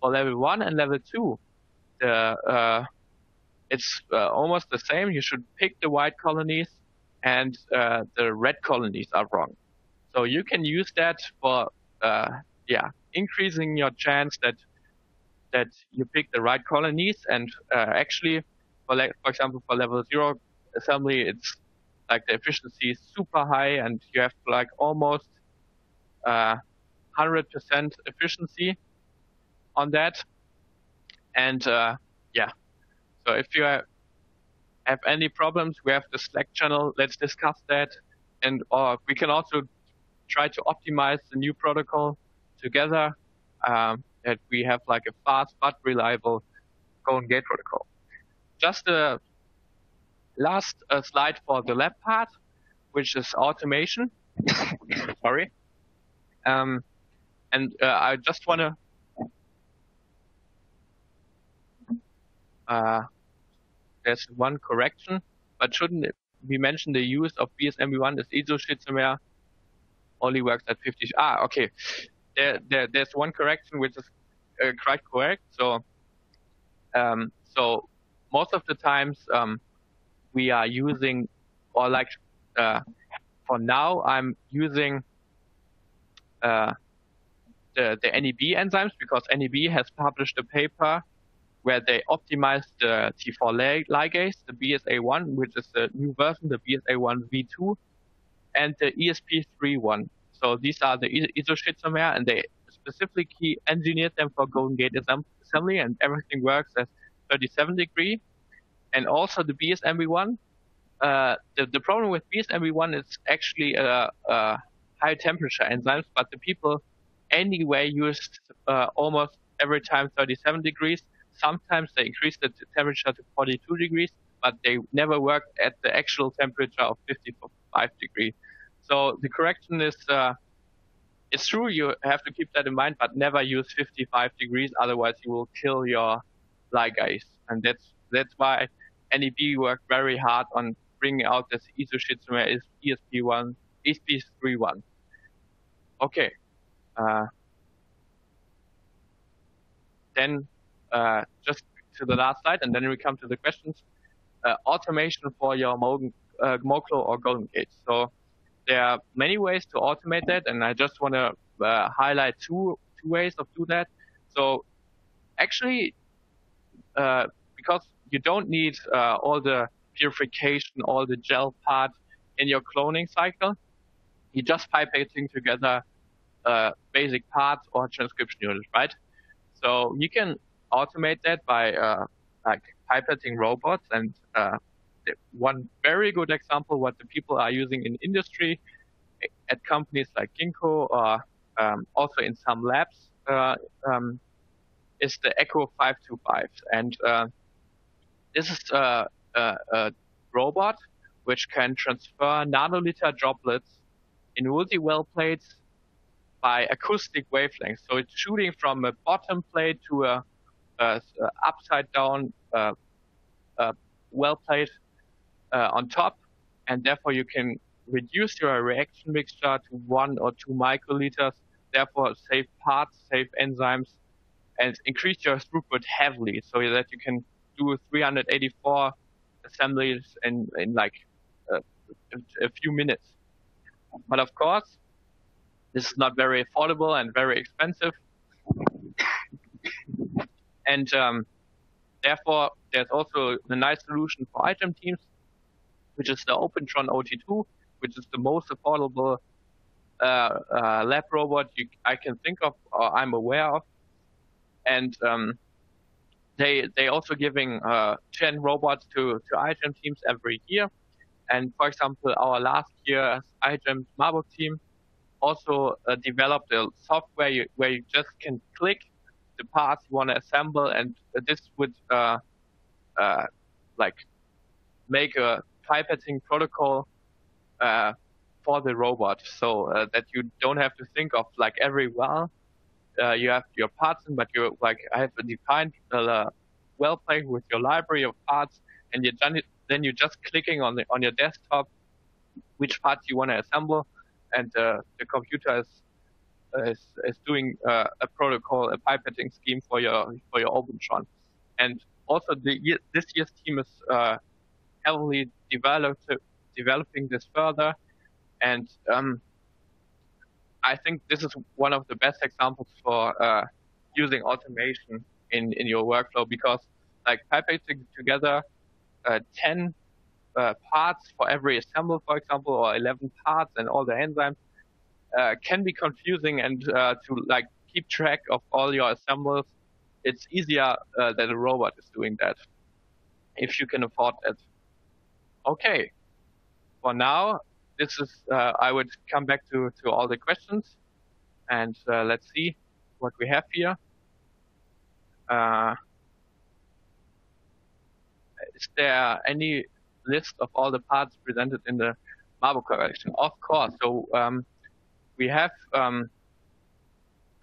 For level one and level two, the uh, it's uh, almost the same. You should pick the white colonies, and uh, the red colonies are wrong. So you can use that for uh, yeah increasing your chance that that you pick the right colonies. And uh, actually, for like for example, for level zero assembly, it's like the efficiency is super high, and you have like almost 100% uh, efficiency on that. And uh, yeah, so if you have, have any problems, we have the Slack channel. Let's discuss that. And or we can also try to optimize the new protocol together um, that we have like a fast but reliable Golden Gate protocol. Just a last uh, slide for the lab part, which is automation. Sorry. Um, and uh, I just want to uh, there's one correction. but shouldn't we mention the use of BSMB1 as isoschizomere only works at 50. Ah, okay. There, there, there's one correction which is uh, quite correct. So, um, so most of the times um, we are using, or like uh, for now, I'm using uh, the, the NEB enzymes because NEB has published a paper where they optimized the T4 ligase, the BSA1, which is the new version, the BSA1 V2, and the ESP31. So these are the isoschizomere, and they specifically engineered them for Golden Gate assembly, and everything works at 37 degree. And also the BSMB1. Uh, the, the problem with BSMB1 is actually a, a high temperature enzymes, but the people anyway used uh, almost every time 37 degrees. Sometimes they increase the temperature to 42 degrees, but they never work at the actual temperature of 55 degrees. So the correction is, uh, it's true you have to keep that in mind, but never use 55 degrees, otherwise you will kill your ligase. And that's that's why NEB worked very hard on bringing out this isoschizomere ESP1, ESP31. Okay. Uh, then uh, just to the last slide, and then we come to the questions. Uh, automation for your Mo uh, Moklo or Golden Gate. So there are many ways to automate that, and I just want to uh, highlight two two ways of do that. So actually, uh, because you don't need uh, all the purification, all the gel part in your cloning cycle, you just pipetting together uh, basic parts or transcription units, right? So you can automate that by uh, like pipetting robots and uh, one very good example what the people are using in industry at companies like Ginkgo or um, also in some labs uh, um, is the Echo 525. And uh, this is a, a, a, robot which can transfer nanoliter droplets in multi-well plates by acoustic wavelengths. So it's shooting from a bottom plate to a, a, a upside down uh, well plate uh, on top, and therefore you can reduce your reaction mixture to one or two microliters, therefore save parts, save enzymes, and increase your throughput heavily so that you can do 384 assemblies in, in like a, a few minutes. But of course, this is not very affordable and very expensive. and um, therefore, there's also a nice solution for item teams which is the OpenTron OT2, which is the most affordable uh, uh, lab robot you, I can think of or I'm aware of. And um, they they also giving uh, 10 robots to, to iGEM teams every year. And for example, our last year's iGEM Marburg team also uh, developed a software you, where you just can click the parts you want to assemble, and this would uh, uh, like make a pipetting protocol uh, for the robot, so uh, that you don't have to think of like every well. Uh, you have your parts in, but you like I have a defined uh, well plate with your library of parts, and you. Then you're just clicking on the on your desktop which parts you want to assemble, and uh, the computer is is, is doing uh, a protocol, a pipetting scheme for your for your OpenTron. And also, the this year's team is heavily developed, developing this further. And um, I think this is one of the best examples for uh, using automation in, in your workflow because like pipetting together uh, 10 uh, parts for every assemble, for example, or 11 parts and all the enzymes uh, can be confusing and uh, to like keep track of all your assembles. It's easier uh, that a robot is doing that if you can afford it okay, for now, this is, uh, I would come back to, to all the questions and uh, let's see what we have here. Uh, is there any list of all the parts presented in the marble collection? Of course. So um, we have um,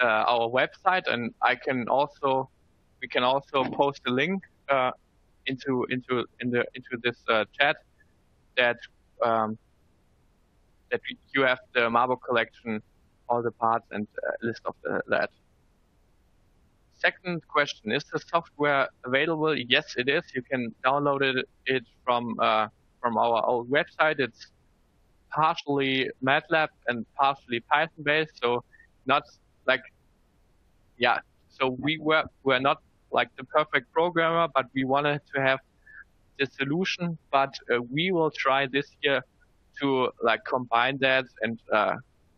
uh, our website, and I can also we can also post a link uh, into into in the into this uh, chat that um, that you have the Marburg collection, all the parts and a list of the, that. Second question, is the software available? Yes, it is. You can download it, it from uh, from our old website. It's partially MATLAB and partially Python based, so not like yeah. So we were we're not like the perfect programmer, but we wanted to have the solution. But uh, we will try this year to like combine that and uh,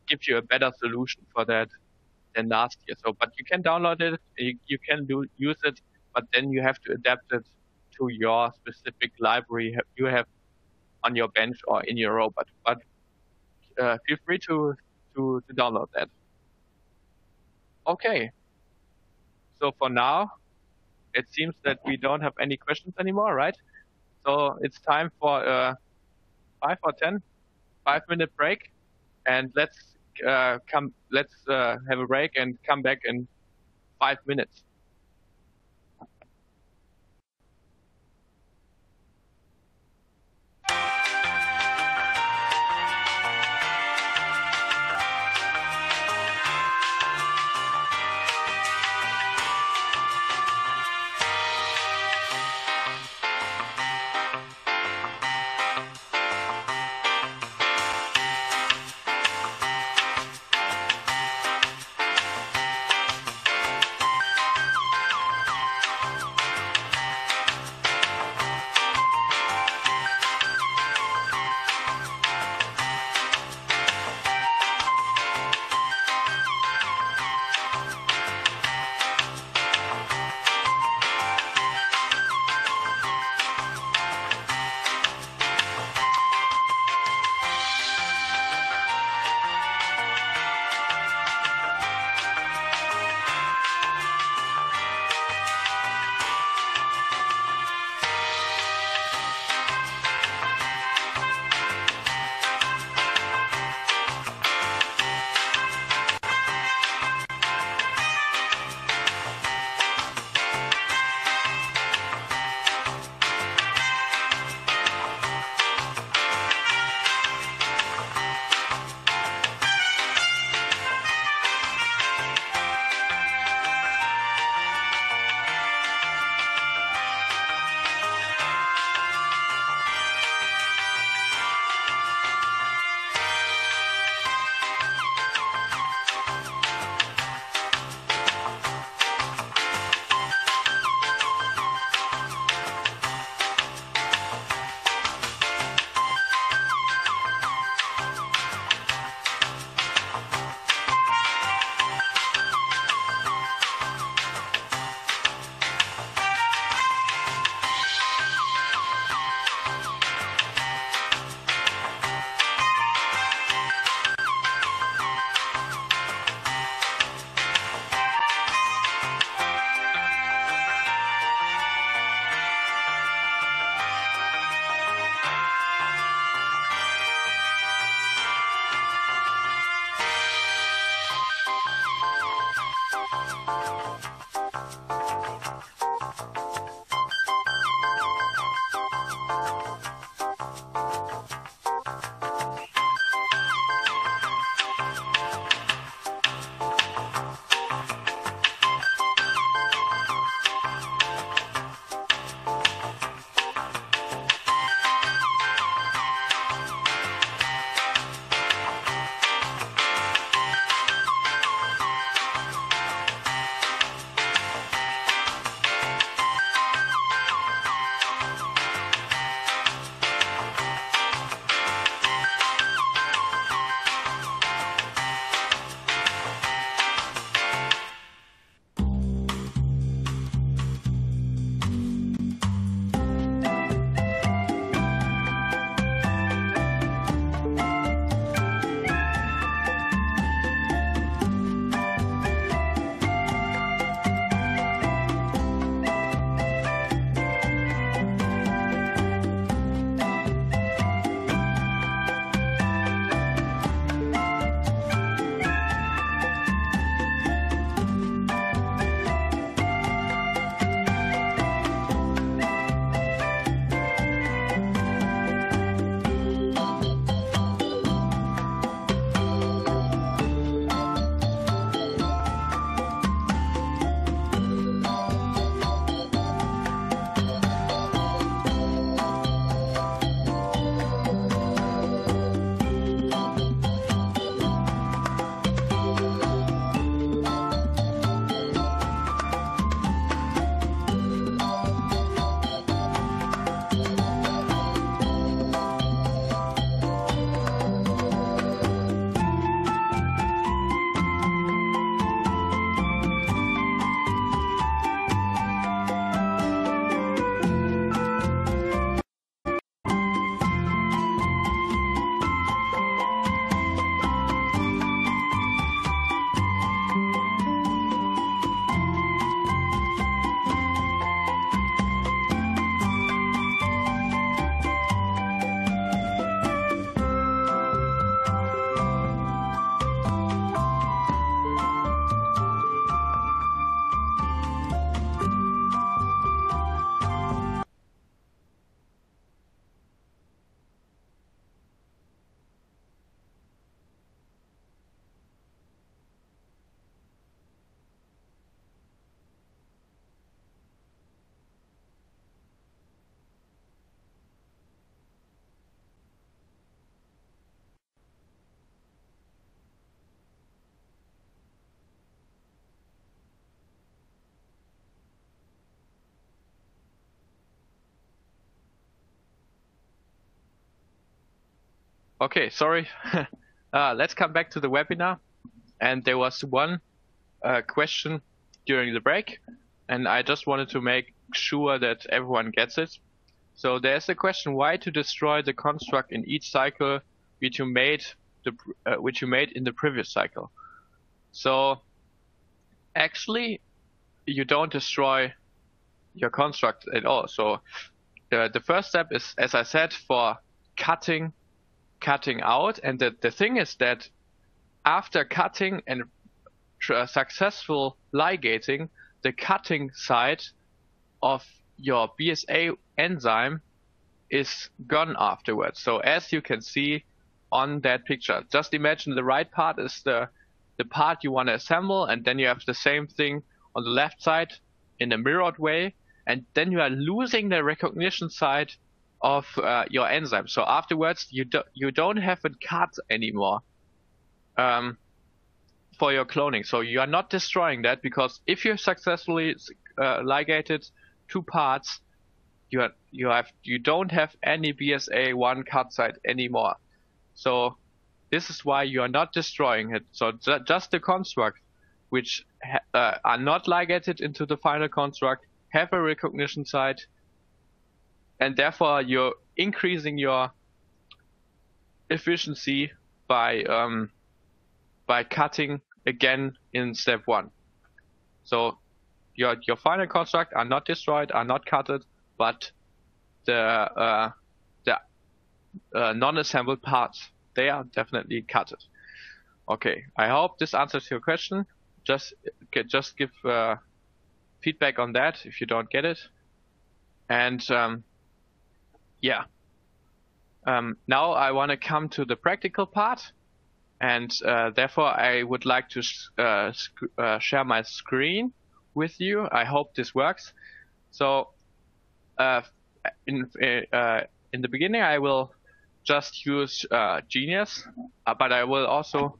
give you a better solution for that than last year. So, but you can download it, you, you can do use it, but then you have to adapt it to your specific library you have on your bench or in your robot. But uh, feel free to, to to download that. Okay. So for now, it seems that we don't have any questions anymore, right? So it's time for a five or ten, five minute break, and let's uh, come. Let's uh, have a break and come back in five minutes. Okay, sorry. uh, let's come back to the webinar. And there was one uh, question during the break, and I just wanted to make sure that everyone gets it. So there's a question: Why to destroy the construct in each cycle which you made the uh, which you made in the previous cycle? So actually, you don't destroy your construct at all. So uh, the first step is, as I said, for cutting cutting out. And the, the thing is that after cutting and uh, successful ligating, the cutting side of your BSA enzyme is gone afterwards. So as you can see on that picture, just imagine the right part is the, the part you want to assemble, and then you have the same thing on the left side in a mirrored way, and then you are losing the recognition side of uh, your enzyme. So afterwards, you do, you don't have a cut anymore um, for your cloning. So you are not destroying that because if you successfully uh, ligated two parts, you are, you have you don't have any BSA one cut site anymore. So this is why you are not destroying it. So just the construct which uh, are not ligated into the final construct have a recognition site and therefore you're increasing your efficiency by um, by cutting again in step one. So your your final construct are not destroyed, are not cutted, but the uh, the uh, non-assembled parts they are definitely cutted. Okay, I hope this answers your question. Just just give uh, feedback on that if you don't get it. And um, yeah. Um, now I want to come to the practical part, and uh, therefore I would like to uh, uh, share my screen with you. I hope this works. So uh, in uh, in the beginning I will just use uh, Genius, but I will also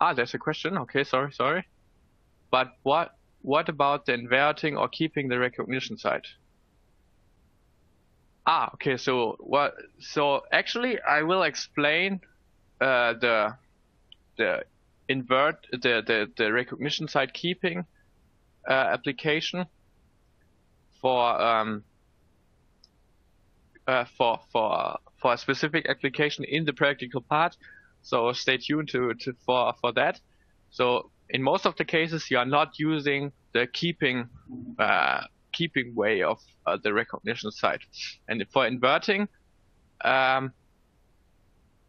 ah there's a question. Okay, sorry, sorry. But what what about the inverting or keeping the recognition side? Ah, okay. So what? So actually, I will explain uh, the the invert the the, the recognition side keeping uh, application for um, uh, for for for a specific application in the practical part. So stay tuned to, to for for that. So in most of the cases, you are not using the keeping uh, keeping way of uh, the recognition side. And for inverting, um,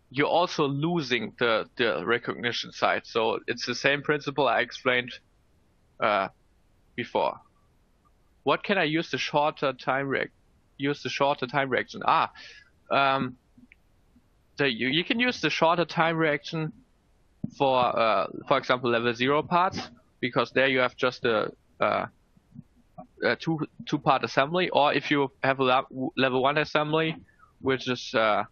you're also losing the, the recognition side. So it's the same principle I explained uh, before. What can I use the shorter time react? Use the shorter time reaction. Ah, um, you, you can use the shorter time reaction for, uh, for example, level zero parts because there you have just a, uh, uh, two two part assembly, or if you have a level one assembly, which is uh,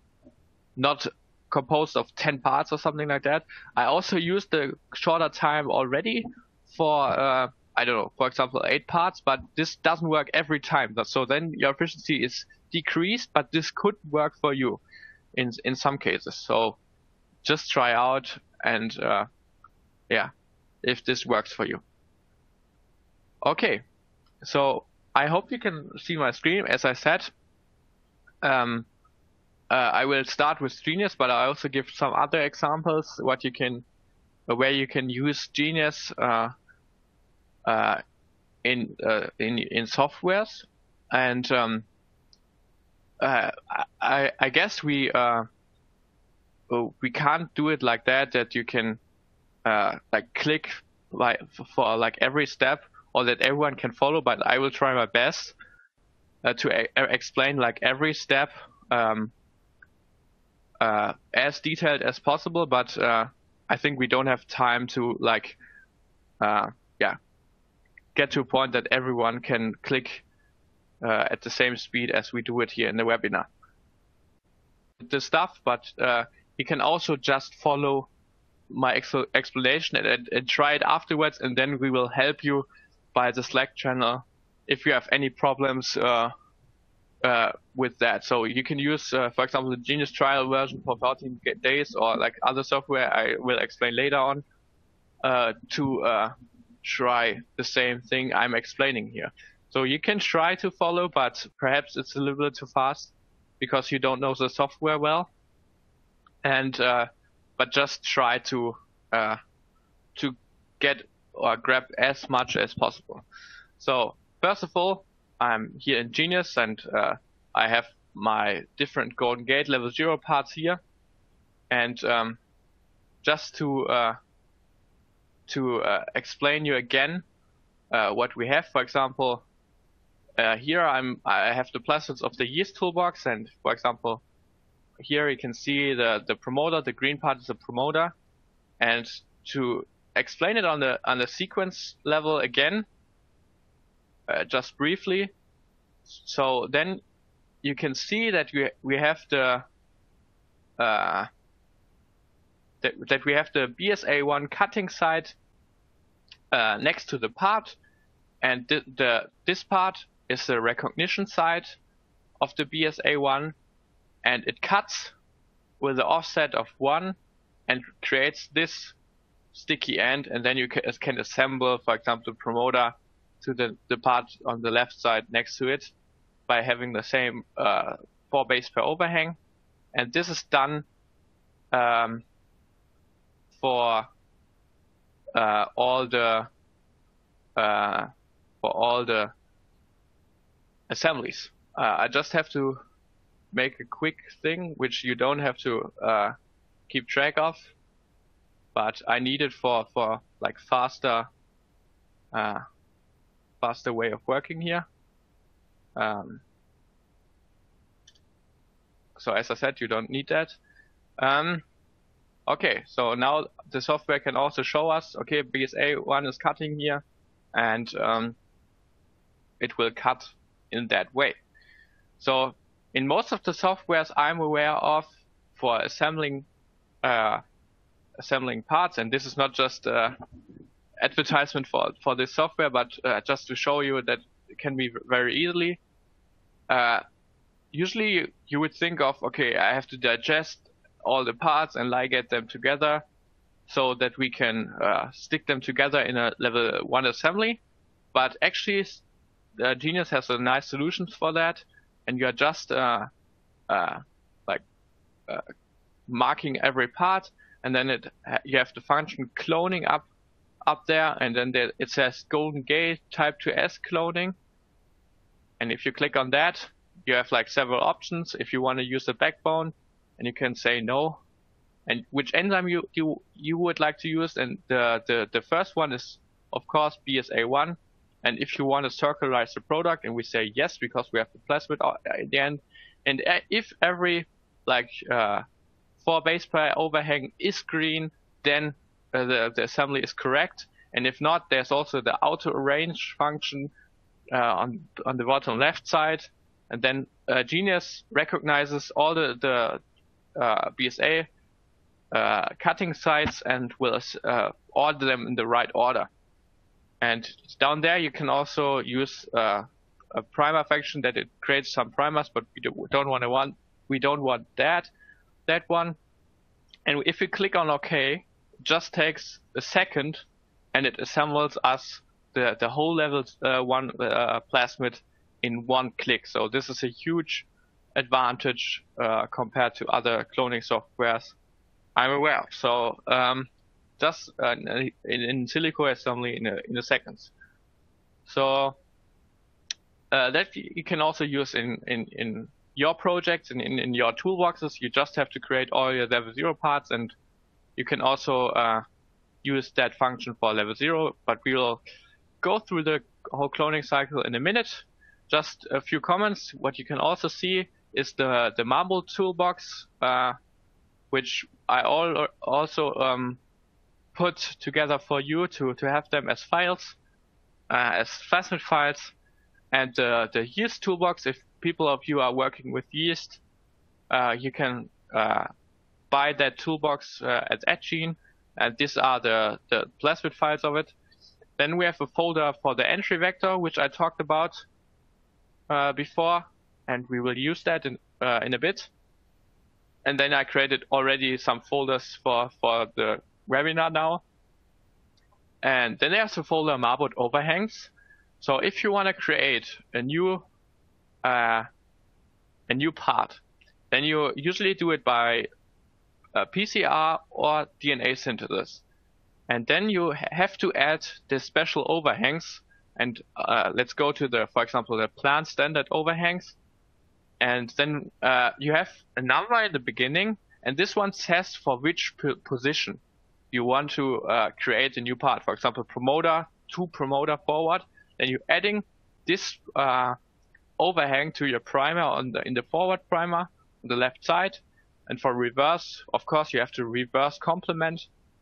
not composed of 10 parts or something like that. I also use the shorter time already for uh, I don't know, for example, eight parts, but this doesn't work every time. So then your efficiency is decreased, but this could work for you in in some cases. So just try out and uh, yeah, if this works for you. Okay, so I hope you can see my screen. As I said, um, uh, I will start with Genius, but I also give some other examples what you can, uh, where you can use Genius uh, uh in uh, in in softwares, and um, uh, I I guess we we can't do it like that. That you can like click like for like every step or that everyone can follow, but I will try my best uh, to a- explain like every step um, uh, as detailed as possible. But uh, I think we don't have time to like, uh, yeah, get to a point that everyone can click uh, at the same speed as we do it here in the webinar. The stuff, but uh, you can also just follow my ex- explanation and, and, and, try it afterwards, and then we will help you by the Slack channel if you have any problems uh, uh, with that. So you can use, uh, for example, the Genius trial version for 14 days or like other software I will explain later on uh, to uh, try the same thing I'm explaining here. So you can try to follow, but perhaps it's a little bit too fast because you don't know the software well. And uh, but just try to to get or grab as much as possible. So first of all, I'm here in Genius and uh, I have my different Golden Gate level zero parts here. And um, just to uh, to uh, explain you again uh, what we have, for example, uh, here I'm I have the plasmids of the yeast toolbox, and for example, here you can see the the promoter. The green part is the promoter, and to explain it on the on the sequence level again, uh, just briefly. So then you can see that we we have the uh, that, that we have the BSA1 cutting site uh, next to the part, and the, this part is the recognition site of the BSA1, and it cuts with the offset of one and creates this sticky end, and then you can, assemble, for example, the promoter to the, the part on the left side next to it by having the same uh, four base per overhang. And this is done um, for uh, all the uh, for all the assemblies. Uh, I just have to make a quick thing which you don't have to uh, keep track of, but I need it for for like faster uh, faster way of working here. Um, so as I said, you don't need that. Um, okay, so now the software can also show us, okay, BSA1 is cutting here, and um, it will cut in that way. So in most of the softwares I'm aware of for assembling uh, assembling parts, and this is not just uh, advertisement for for this software, but uh, just to show you that it can be very easily. Uh, usually you would think of, okay, I have to digest all the parts and ligate them together so that we can uh, stick them together in a level one assembly. But actually, Genius has a nice solution for that, and you are just uh, uh like marking every part, and then it you have the function cloning up up there, and then there, it says Golden Gate Type 2S cloning. And if you click on that, you have like several options. If you want to use the backbone, and you can say no, and which enzyme you you you would like to use. And the the the first one is of course BSA1. And if you want to circularize the product, and we say yes because we have the plasmid at the end, and if every like uh, four base pair overhang is green, then uh, the, the assembly is correct. And if not, there's also the auto arrange function uh, on on the bottom left side, and then uh, Genius recognizes all the the uh, BSA uh, cutting sites and will uh, order them in the right order. And down there you can also use a primer function that it creates some primers, but we don't want to want we don't want that that one. And if we click on OK, just takes a second and it assembles us the, the whole level uh, one uh, plasmid in one click. So this is a huge advantage uh, compared to other cloning softwares I'm aware of. So um, just uh, in, in, silico assembly in a, in a second. So uh, that you can also use in, in, in your projects and in, in your toolboxes. You just have to create all your level zero parts and you can also uh, use that function for level zero, but we will go through the whole cloning cycle in a minute. Just a few comments. What you can also see is the, the Marble toolbox, uh, which I all, also um, put together for you to, to have them as files, uh, as plasmid files. And uh, the yeast toolbox, if people of you are working with yeast, uh, you can uh, buy that toolbox uh, at Edgene, and these are the, the plasmid files of it. Then we have a folder for the entry vector, which I talked about uh, before, and we will use that in uh, in a bit. And then I created already some folders for for the webinar now. And then there's a folder Marbot overhangs. So if you want to create a new uh, a new part, then you usually do it by PCR or DNA synthesis. And then you have to add the special overhangs. And uh, let's go to the, for example, the plant standard overhangs. And then uh, you have a number in the beginning, and this one says for which position you want to uh, create a new part. For example, promoter to promoter forward. Then you're adding this uh, overhang to your primer on the, in the forward primer on the left side. And for reverse, of course, you have to reverse complement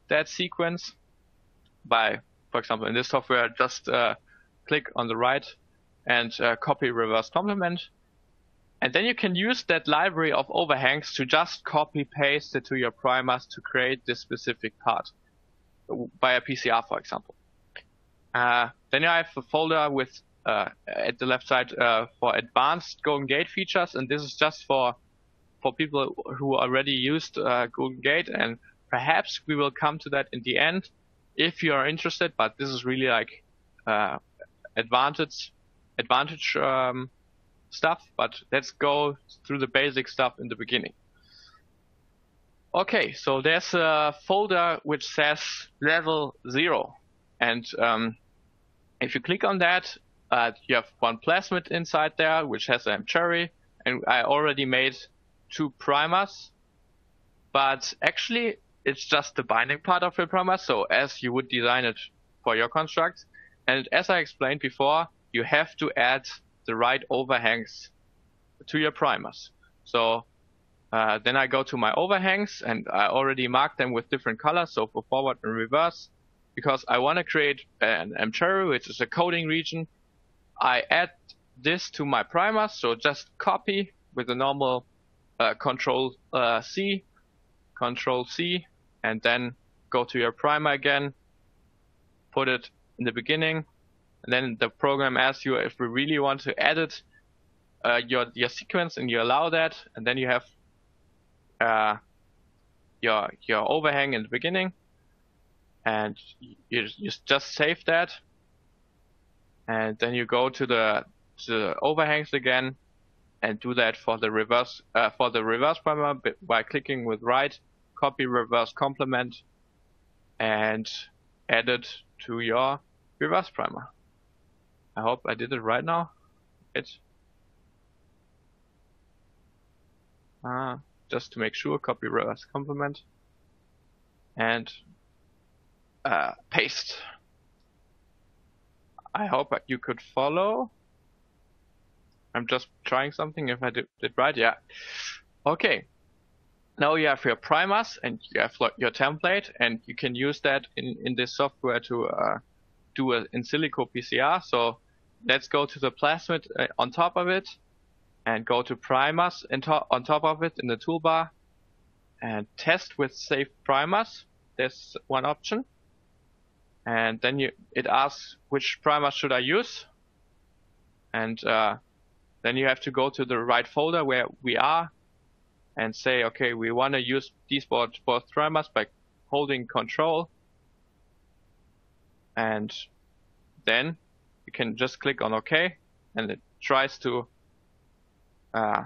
that sequence by, for example, in this software, just uh, click on the right and uh, copy reverse complement. And then you can use that library of overhangs to just copy paste it to your primers to create this specific part by a PCR, for example. Uh, then you have a folder with at the left side uh, for advanced Golden Gate features, and this is just for for people who already used uh, Golden Gate, and perhaps we will come to that in the end if you are interested. But this is really like uh, advantage advantage um, stuff. But let's go through the basic stuff in the beginning. Okay, so there's a folder which says level zero, and um, if you click on that, uh, you have one plasmid inside there, which has a cherry, and I already made two primers, but actually it's just the binding part of your primer, so as you would design it for your construct. And as I explained before, you have to add the right overhangs to your primers. So uh, then I go to my overhangs and I already mark them with different colors, so for forward and reverse, because I want to create an M cherry, which is a coding region I add this to my primer, so just copy with the normal uh, Control uh, C, Control C, and then go to your primer again, put it in the beginning, and then the program asks you if we really want to edit uh, your your sequence, and you allow that, and then you have uh, your your overhang in the beginning, and you, you just save that and then you go to the to the overhangs again and do that for the reverse uh, for the reverse primer by clicking with right copy reverse complement and add it to your reverse primer. I hope I did it right now. It uh, just to make sure copy reverse complement and uh, paste. I hope you could follow. I'm just trying something if I did, did right. Yeah. Okay. Now you have your primers and you have your template and you can use that in, in this software to uh, do an in silico PCR. So let's go to the plasmid uh, on top of it and go to primers to on top of it in the toolbar and test with safe primers. There's one option and then you it asks which primer should I use, and uh, then you have to go to the right folder where we are, and say okay we want to use these both both primers by holding Control, and then you can just click on OK, and it tries to uh,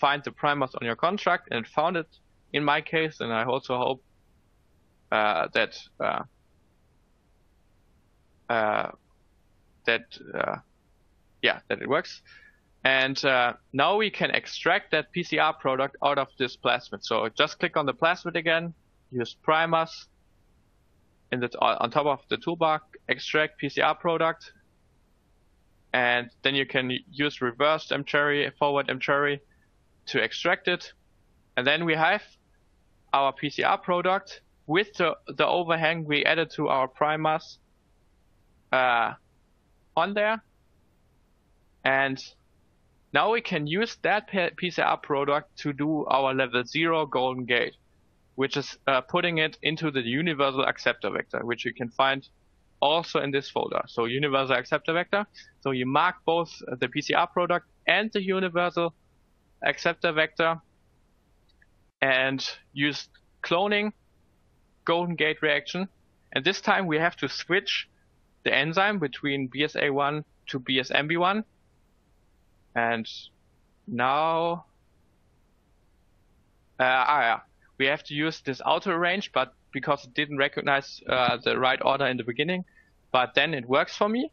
find the primers on your contract, and found it. In my case, and I also hope uh, that uh, uh, that uh, yeah that it works. And uh, now we can extract that PCR product out of this plasmid. So just click on the plasmid again, use primers, in the, on top of the toolbar, extract PCR product, and then you can use reverse mcherry, forward mcherry to extract it. And then we have our PCR product with the, the overhang we added to our primers uh, on there. And now we can use that PCR product to do our level zero golden gate, which is uh, putting it into the universal acceptor vector, which you can find also in this folder. So universal acceptor vector. So you mark both the PCR product and the universal acceptor vector and use cloning golden gate reaction. And this time we have to switch the enzyme between BSA1 to BSMB1. And now, uh, ah, yeah, we have to use this auto arrange, but because it didn't recognize uh, the right order in the beginning, but then it works for me.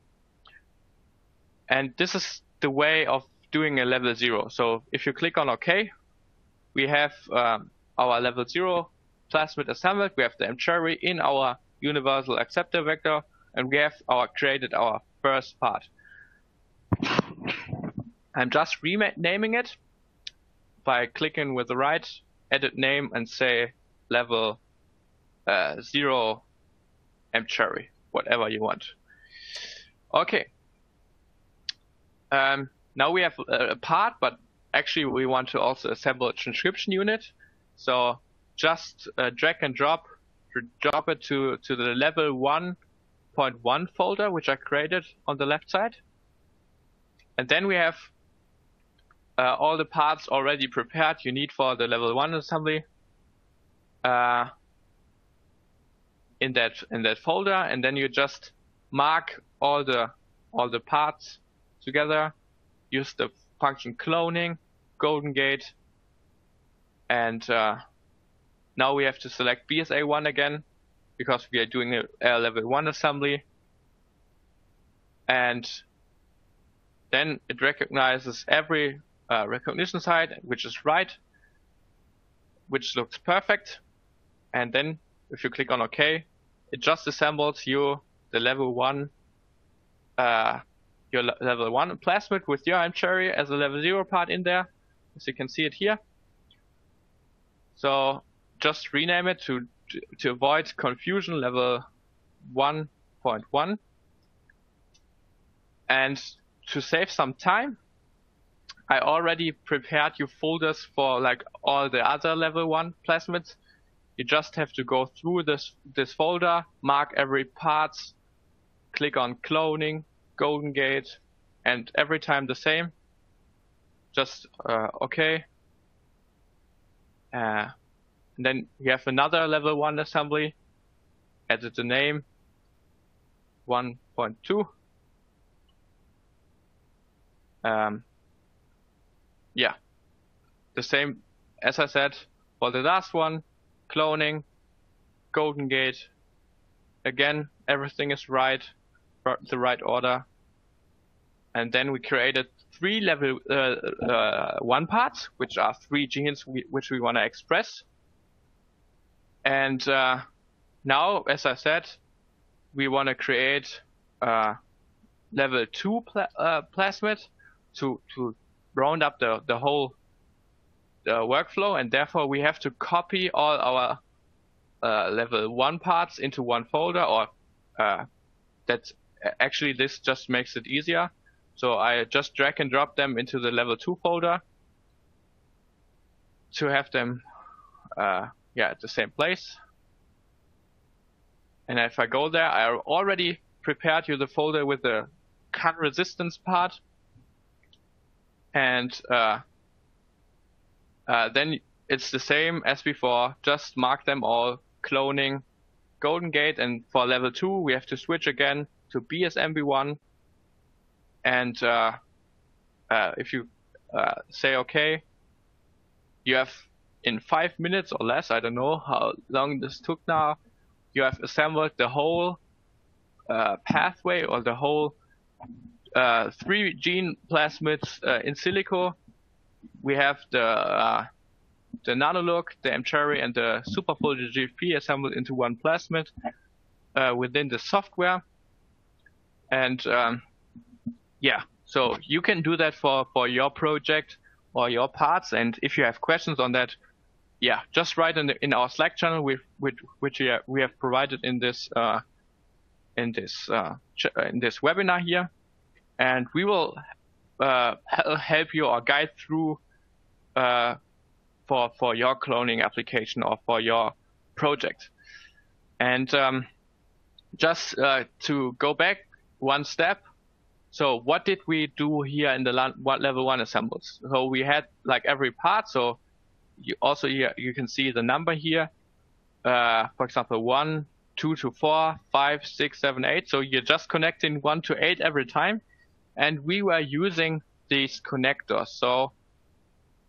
And this is the way of doing a level zero. So if you click on OK, we have um, our level zero plasmid assembled. We have the mcherry in our universal acceptor vector, and we have our created our first part. I'm just renaming it by clicking with the right edit name and say level uh, zero mcherry, whatever you want. Okay. Um, now we have a part, but actually we want to also assemble a transcription unit. So just uh, drag and drop, drop it to, to the level 1.1 folder, which I created on the left side. And then we have uh, all the parts already prepared you need for the level 1 assembly uh, in that in that folder, and then you just mark all the all the parts together. Use the function cloning, golden gate, and uh, now we have to select BSA1 again because we are doing a, level 1 assembly. And then it recognizes every uh, recognition site, which is right, which looks perfect. And then if you click on OK, it just assembles you the level 1 uh, your level 1 plasmid with your mcherry as a level 0 part in there, as you can see it here. So just rename it to, to, avoid confusion level 1.1. And to save some time, I already prepared you folders for like all the other level 1 plasmids. You just have to go through this, this folder, mark every part, click on cloning, golden gate, and every time the same. Just uh, OK. Uh, and then we have another level 1 assembly, edit the name, 1.2. Um, yeah, the same as I said for the last one, cloning, golden gate. Again, everything is right, the right order. And then we created three level uh, uh, one parts, which are three genes we, which we want to express. And uh, now, as I said, we want to create a level two uh, plasmid to to round up the the whole workflow, and therefore we have to copy all our uh, level one parts into one folder, or uh, that's actually this just makes it easier. So I just drag and drop them into the level two folder to have them uh, yeah, at the same place. And if I go there, I already prepared you the folder with the CAN resistance part. And uh, uh, then it's the same as before, just mark them all, cloning Golden Gate. And for level 2, we have to switch again to BSMB1. And uh, uh, if you uh, say OK, you have in five minutes or less, I don't know how long this took now, you have assembled the whole uh, pathway or the whole uh, three gene plasmids uh, in silico. We have the uh, the nanolook, the mcherry, and the superfolder GFP assembled into one plasmid uh, within the software. And um, yeah, so you can do that for, for your project or your parts. And if you have questions on that, yeah, just write in, the, in our Slack channel, which, which we, have provided in this uh, in this uh, in this webinar here, and we will uh, help you or guide through uh, for for your cloning application or for your project. And um, just uh, to go back one step, so what did we do here in the level one assembles? So we had like every part. So you also here you can see the number here. Uh, for example, one, two to four, five, six, seven, eight. So you're just connecting one to eight every time. And we were using these connectors. So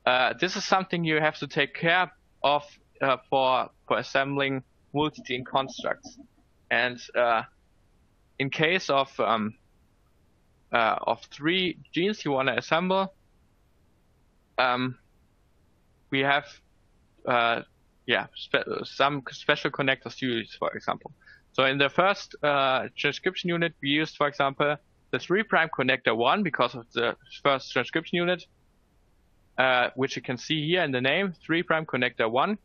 uh, this is something you have to take care of uh, for for assembling multi-gene constructs. And uh, in case of um, uh, of three genes you want to assemble, um, we have uh, yeah spe some special connectors used, for example. So in the first uh, transcription unit, we used, for example, the 3' connector 1 because of the first transcription unit, uh, which you can see here in the name, 3' connector 1.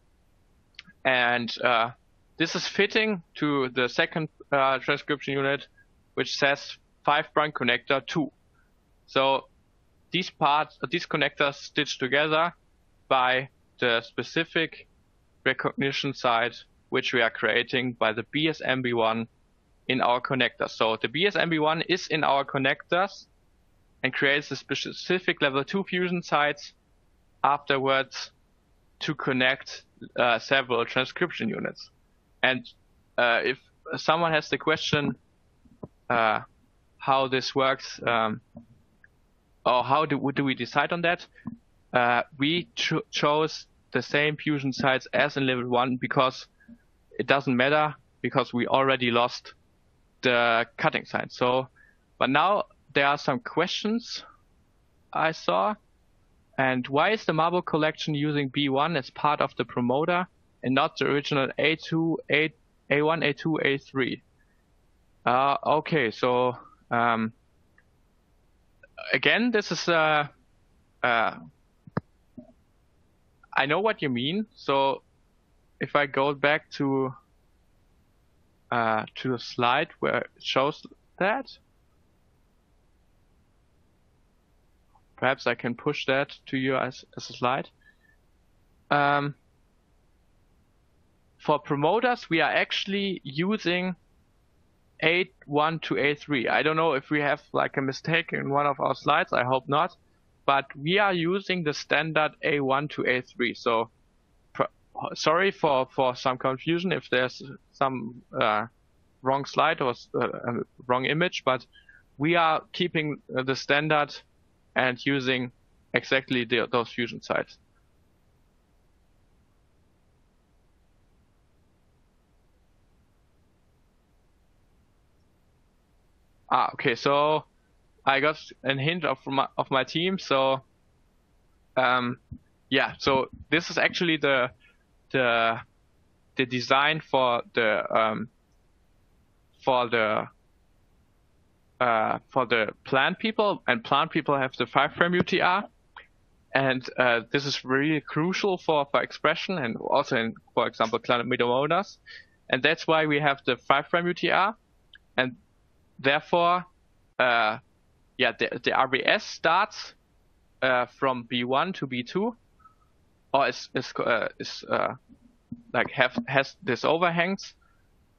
And uh, this is fitting to the second uh, transcription unit, which says 5' connector 2. So these parts, these connectors stitched together by the specific recognition site which we are creating by the BSMB1 in our connector. So the BSMB1 is in our connectors and creates the specific level 2 fusion sites afterwards to connect uh, several transcription units. And uh, if someone has the question uh, how this works um, or how do, do we decide on that, uh, we cho chose the same fusion sites as in level 1 because it doesn't matter because we already lost the cutting side. So, but now there are some questions I saw. And why is the marble collection using B1 as part of the promoter and not the original A2, A, A1, A2, A3? Uh, okay, so um, again, this is uh, uh, I know what you mean. So if I go back to uh, to a slide where it shows that, perhaps I can push that to you as, as a slide. Um, for promoters, we are actually using A1 to A3. I don't know if we have like a mistake in one of our slides. I hope not but we are using the standard A1 to A3. So sorry for, for some confusion if there's some uh, wrong slide or uh, wrong image, but we are keeping the standard and using exactly the, those fusion sites. Ah, okay, so I got a hint of my, of my team. So, um, yeah. So this is actually the the the design for the um, for the uh, for the plant people, and plant people have the five frame UTR, and uh, this is really crucial for for expression and also in, for example, chlamydomonas, and that's why we have the five frame UTR, and therefore. Uh, yeah, the, the RBS starts uh, from B1 to B2, or is is, uh, is uh, like have has this overhangs,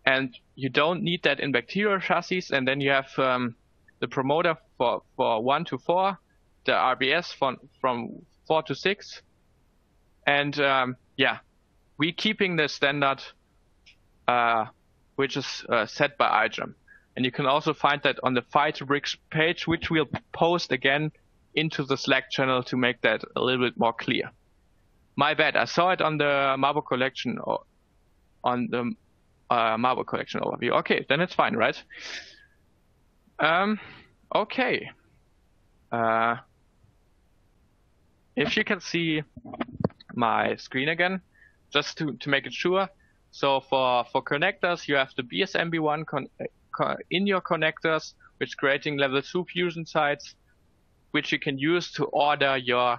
and you don't need that in bacterial chassis. And then you have um, the promoter for for one to four, the RBS from from four to six, and um, yeah, we keeping the standard, uh, which is uh, set by iGEM. And you can also find that on the Phytobricks page, which we'll post again into the Slack channel to make that a little bit more clear. My bad. I saw it on the Marble collection or on the uh, Marble collection overview. Okay, then it's fine, right? Um, okay. Uh, if you can see my screen again, just to, to make it sure. So for, for connectors, you have the BSMB1 con in your connectors, which creating level two fusion sites, which you can use to order your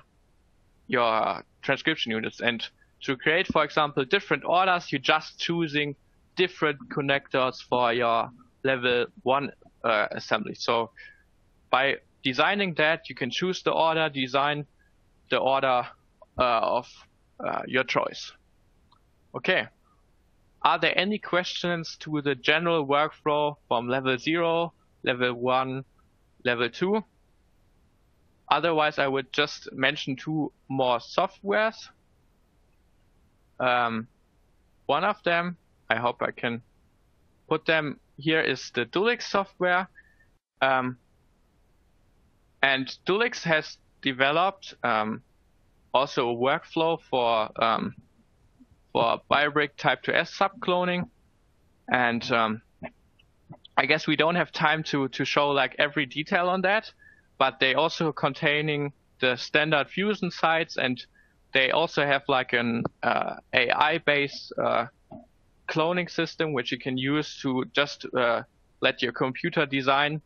your transcription units. And to create, for example, different orders, you're just choosing different connectors for your level one uh, assembly. So by designing that, you can choose the order, design the order uh, of uh, your choice. Okay. Are there any questions to the general workflow from level 0, level 1, level two. Otherwise, I would just mention two more softwares. Um, one of them, I hope I can put them here, is the Dulix software. Um, and Dulix has developed um, also a workflow for um, for BioBrick Type 2S subcloning. And um, I guess we don't have time to, to show like every detail on that, but they also containing the standard fusion sites and they also have like an uh, AI based uh, cloning system which you can use to just uh, let your computer design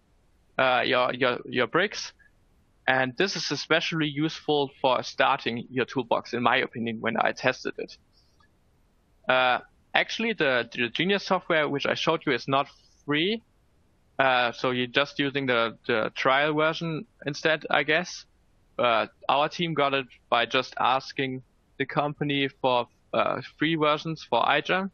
uh, your, your, your bricks. And this is especially useful for starting your toolbox, in my opinion, when I tested it. Uh, actually, the, the Genius software which I showed you is not free. Uh, so you're just using the, the trial version instead, I guess. Uh, our team got it by just asking the company for uh, free versions for iGEM.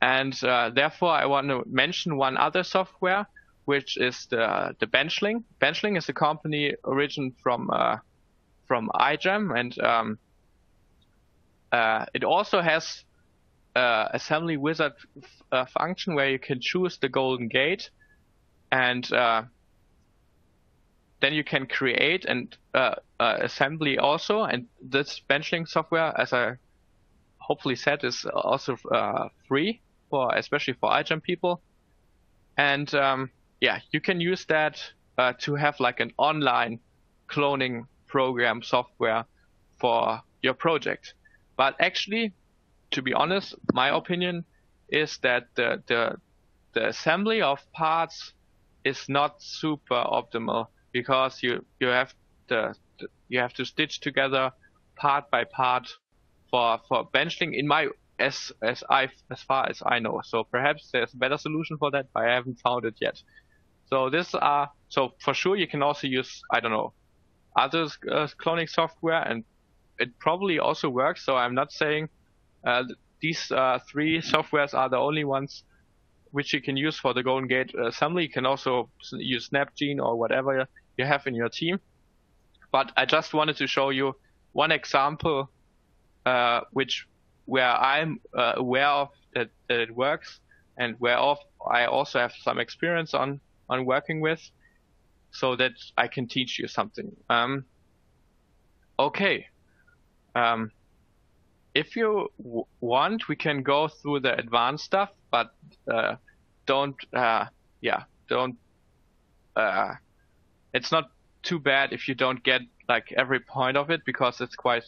And uh, therefore, I want to mention one other software, which is the the Benchling. Benchling is a company origin from uh, from iGEM, and um, uh, it also has uh, assembly wizard uh, function where you can choose the golden gate and uh, then you can create an uh, uh, assembly also. And this benchling software as I hopefully said is also uh, free for especially for iGEM people. And um, yeah you can use that to have like an online cloning program software for your project. But actually to be honest, my opinion is that the, the, the assembly of parts is not super optimal because you, you have the, you have to stitch together part by part for, for benchling in my, as, as I, as far as I know. So perhaps there's a better solution for that, but I haven't found it yet. So this are, so for sure you can also use, I don't know, other uh, cloning software and it probably also works. So I'm not saying these uh, three softwares are the only ones which you can use for the Golden Gate assembly. You can also use SnapGene or whatever you have in your team. But I just wanted to show you one example, uh, which where I'm uh, aware of that, that, it works, and where of I also have some experience on on working with, so that I can teach you something. Um, okay. Um, if you want, we can go through the advanced stuff, but uh, don't, uh, yeah, don't. Uh, it's not too bad if you don't get like every point of it because it's quite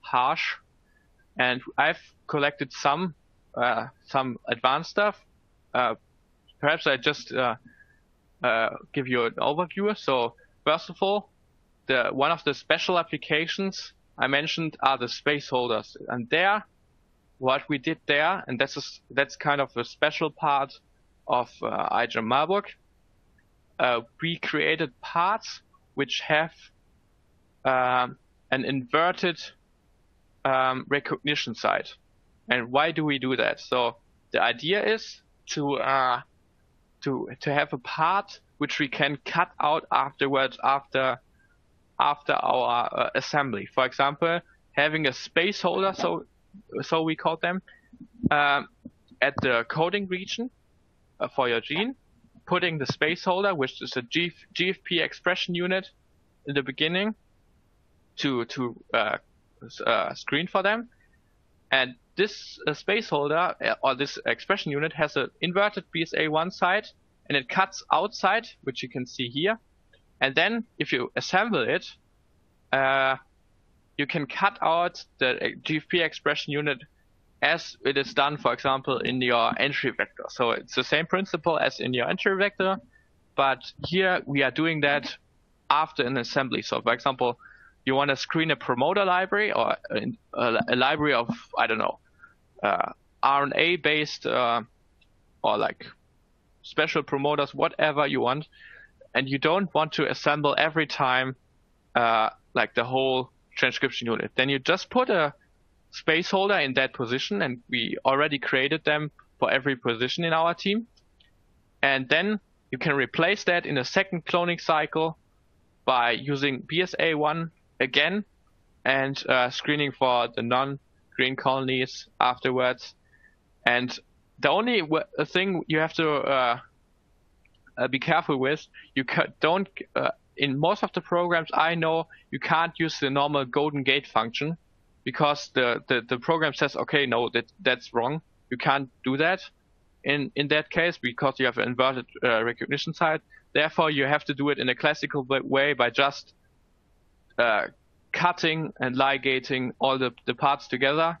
harsh. And I've collected some uh, some advanced stuff. Uh, perhaps I just uh, give you an overview. So first of all, the one of the special applications I mentioned are the space holders. And there, what we did there, and that's a, that's kind of a special part of uh, iGEM Marburg. Uh, we created parts which have um, an inverted um, recognition site. And why do we do that? So the idea is to uh, to to have a part which we can cut out afterwards after after our uh, assembly. For example, having a space holder, so so we call them, um, at the coding region uh, for your gene, putting the space holder, which is a GFP expression unit, in the beginning, to to uh, uh screen for them, and this uh, space holder uh, or this expression unit has an inverted BSA1 side, and it cuts outside, which you can see here, and then if you assemble it, uh, you can cut out the GFP expression unit as it is done, for example, in your entry vector. So it's the same principle as in your entry vector, but here we are doing that after an assembly. So for example, you want to screen a promoter library or a, library of, I don't know, uh, RNA based uh, or like special promoters, whatever you want and you don't want to assemble every time uh, like the whole transcription unit. Then you just put a space holder in that position, and we already created them for every position in our team. And then you can replace that in a second cloning cycle by using BSA1 again and uh, screening for the non-green colonies afterwards. And the only thing you have to uh, uh, be careful with, you ca- don't uh, in most of the programs I know you can't use the normal golden gate function because the, the, the program says okay no that that's wrong. You can't do that in in that case because you have an inverted uh, recognition side therefore you have to do it in a classical way by just uh, cutting and ligating all the, the parts together.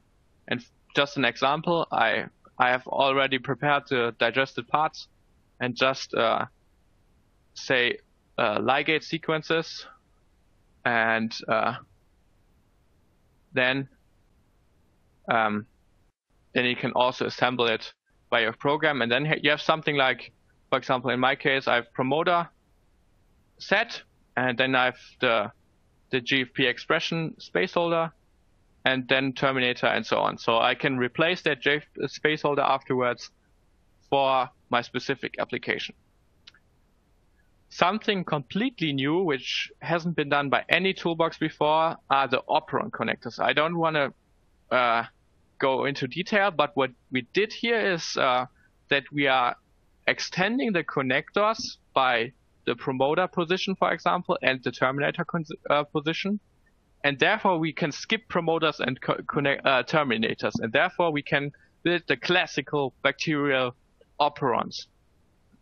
And just an example I I have already prepared the digested parts and just uh, say uh, ligate sequences and uh, then um, then you can also assemble it by your program. And then you have something like for example in my case I have promoter set and then I have the the GFP expression space holder and then terminator and so on. So I can replace that J space holder afterwards for my specific application Something completely new, which hasn't been done by any toolbox before, are the operon connectors. I don't want to uh, go into detail, but what we did here is uh, that we are extending the connectors by the promoter position, for example, and the terminator uh, position. And therefore, we can skip promoters and connect, uh, terminators. And therefore, we can build the classical bacterial operons.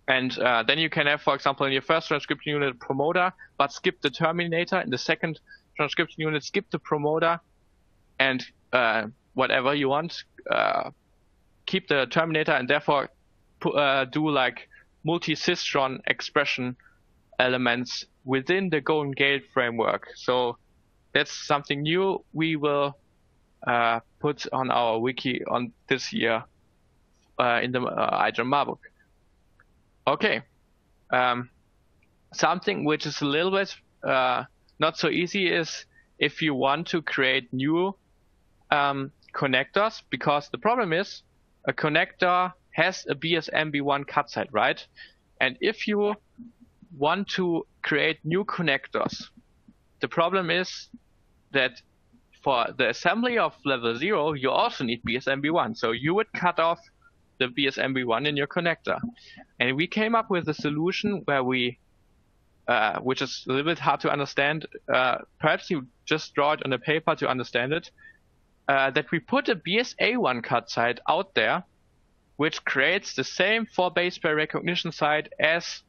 And uh, then you can have, for example, in your first transcription unit promoter, but skip the terminator. In the second transcription unit, skip the promoter, and uh, whatever you want, uh, keep the terminator, and therefore uh, do like multi-cistron expression elements within the Golden Gate framework. So that's something new we will uh, put on our wiki on this year uh, in the uh, iGEM Marburg. Okay. Um, something which is a little bit uh, not so easy is if you want to create new um, connectors, because the problem is a connector has a BSMB1 cut site, right? And if you want to create new connectors, the problem is that for the assembly of level zero, you also need BSMB1. So you would cut off the BSMB1 in your connector. And we came up with a solution where we, uh, which is a little bit hard to understand. Uh, perhaps you just draw it on a paper to understand it. Uh, that we put a BSA1 cut site out there, which creates the same four base pair recognition site as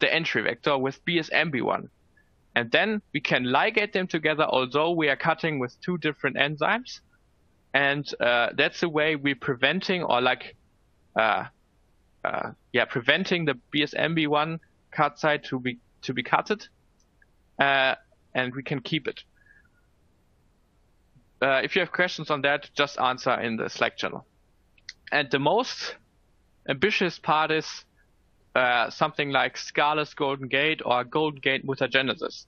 the entry vector with BSMB1. And then we can ligate them together, although we are cutting with two different enzymes and uh, that's the way we're preventing or like uh, uh, yeah preventing the BSMB1 cut site to be to be cutted uh, and we can keep it. Uh, if you have questions on that just answer in the slack channel. And the most ambitious part is uh, something like scarless golden gate or golden gate mutagenesis.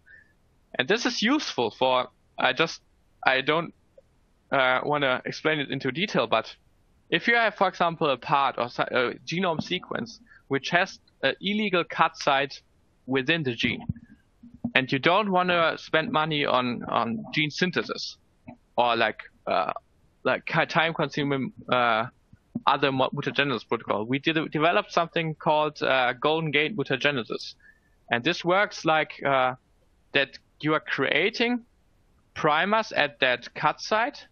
And this is useful for i just i don't uh, want to explain it into detail, but if you have, for example, a part or a genome sequence which has an illegal cut site within the gene, and you don't want to spend money on, on gene synthesis or like uh, like time-consuming uh, other mutagenesis protocol, we did developed something called uh, Golden Gate mutagenesis, and this works like uh, that you are creating primers at that cut site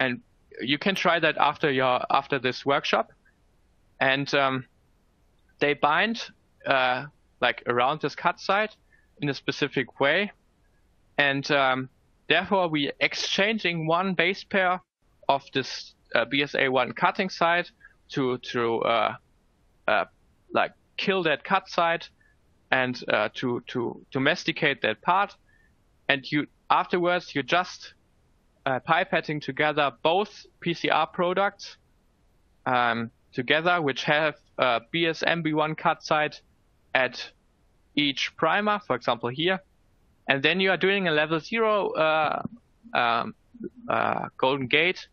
and you can try that after your after this workshop, and um, they bind uh, like around this cut site in a specific way, and um, therefore we exchanging one base pair of this uh, BSA1 cutting site to to uh, uh, like kill that cut site and uh, to to domesticate that part, and you afterwards you just uh, pipetting together both PCR products um, together, which have a BSMB1 cut site at each primer, for example here, and then you are doing a level zero uh, um, uh, golden gate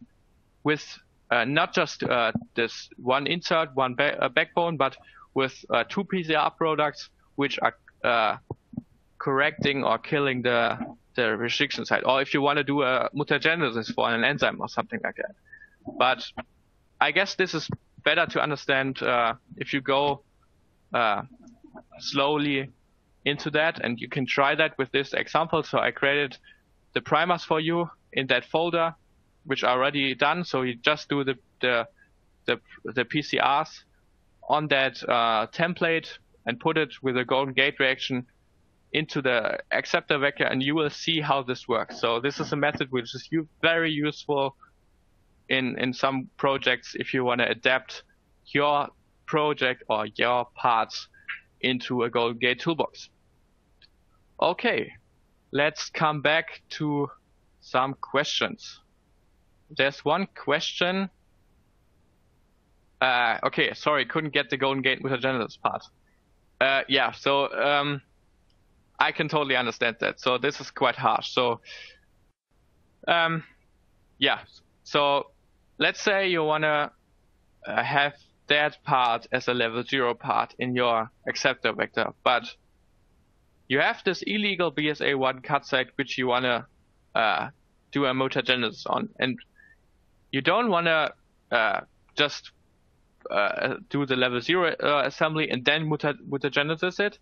with uh, not just uh, this one insert, one ba- uh, backbone, but with uh, two PCR products which are uh, correcting or killing the the restriction site, or if you want to do a mutagenesis for an enzyme or something like that. But I guess this is better to understand uh, if you go uh, slowly into that, and you can try that with this example. So I created the primers for you in that folder, which are already done. So you just do the the the, the PCRs on that uh, template and put it with a golden gate reaction into the acceptor vector and you will see how this works. So this is a method which is very useful in, in some projects if you want to adapt your project or your parts into a golden gate toolbox. Okay, let's come back to some questions. There's one question. Uh, okay, sorry, couldn't get the golden gate mutagenesis part. Uh, yeah, so um, I can totally understand that. So this is quite harsh. So, um, yeah. So let's say you wanna uh, have that part as a level zero part in your acceptor vector, but you have this illegal BSA1 cut site which you wanna uh, do a mutagenesis on, and you don't wanna uh, just uh, do the level zero uh, assembly and then muta- mutagenesis it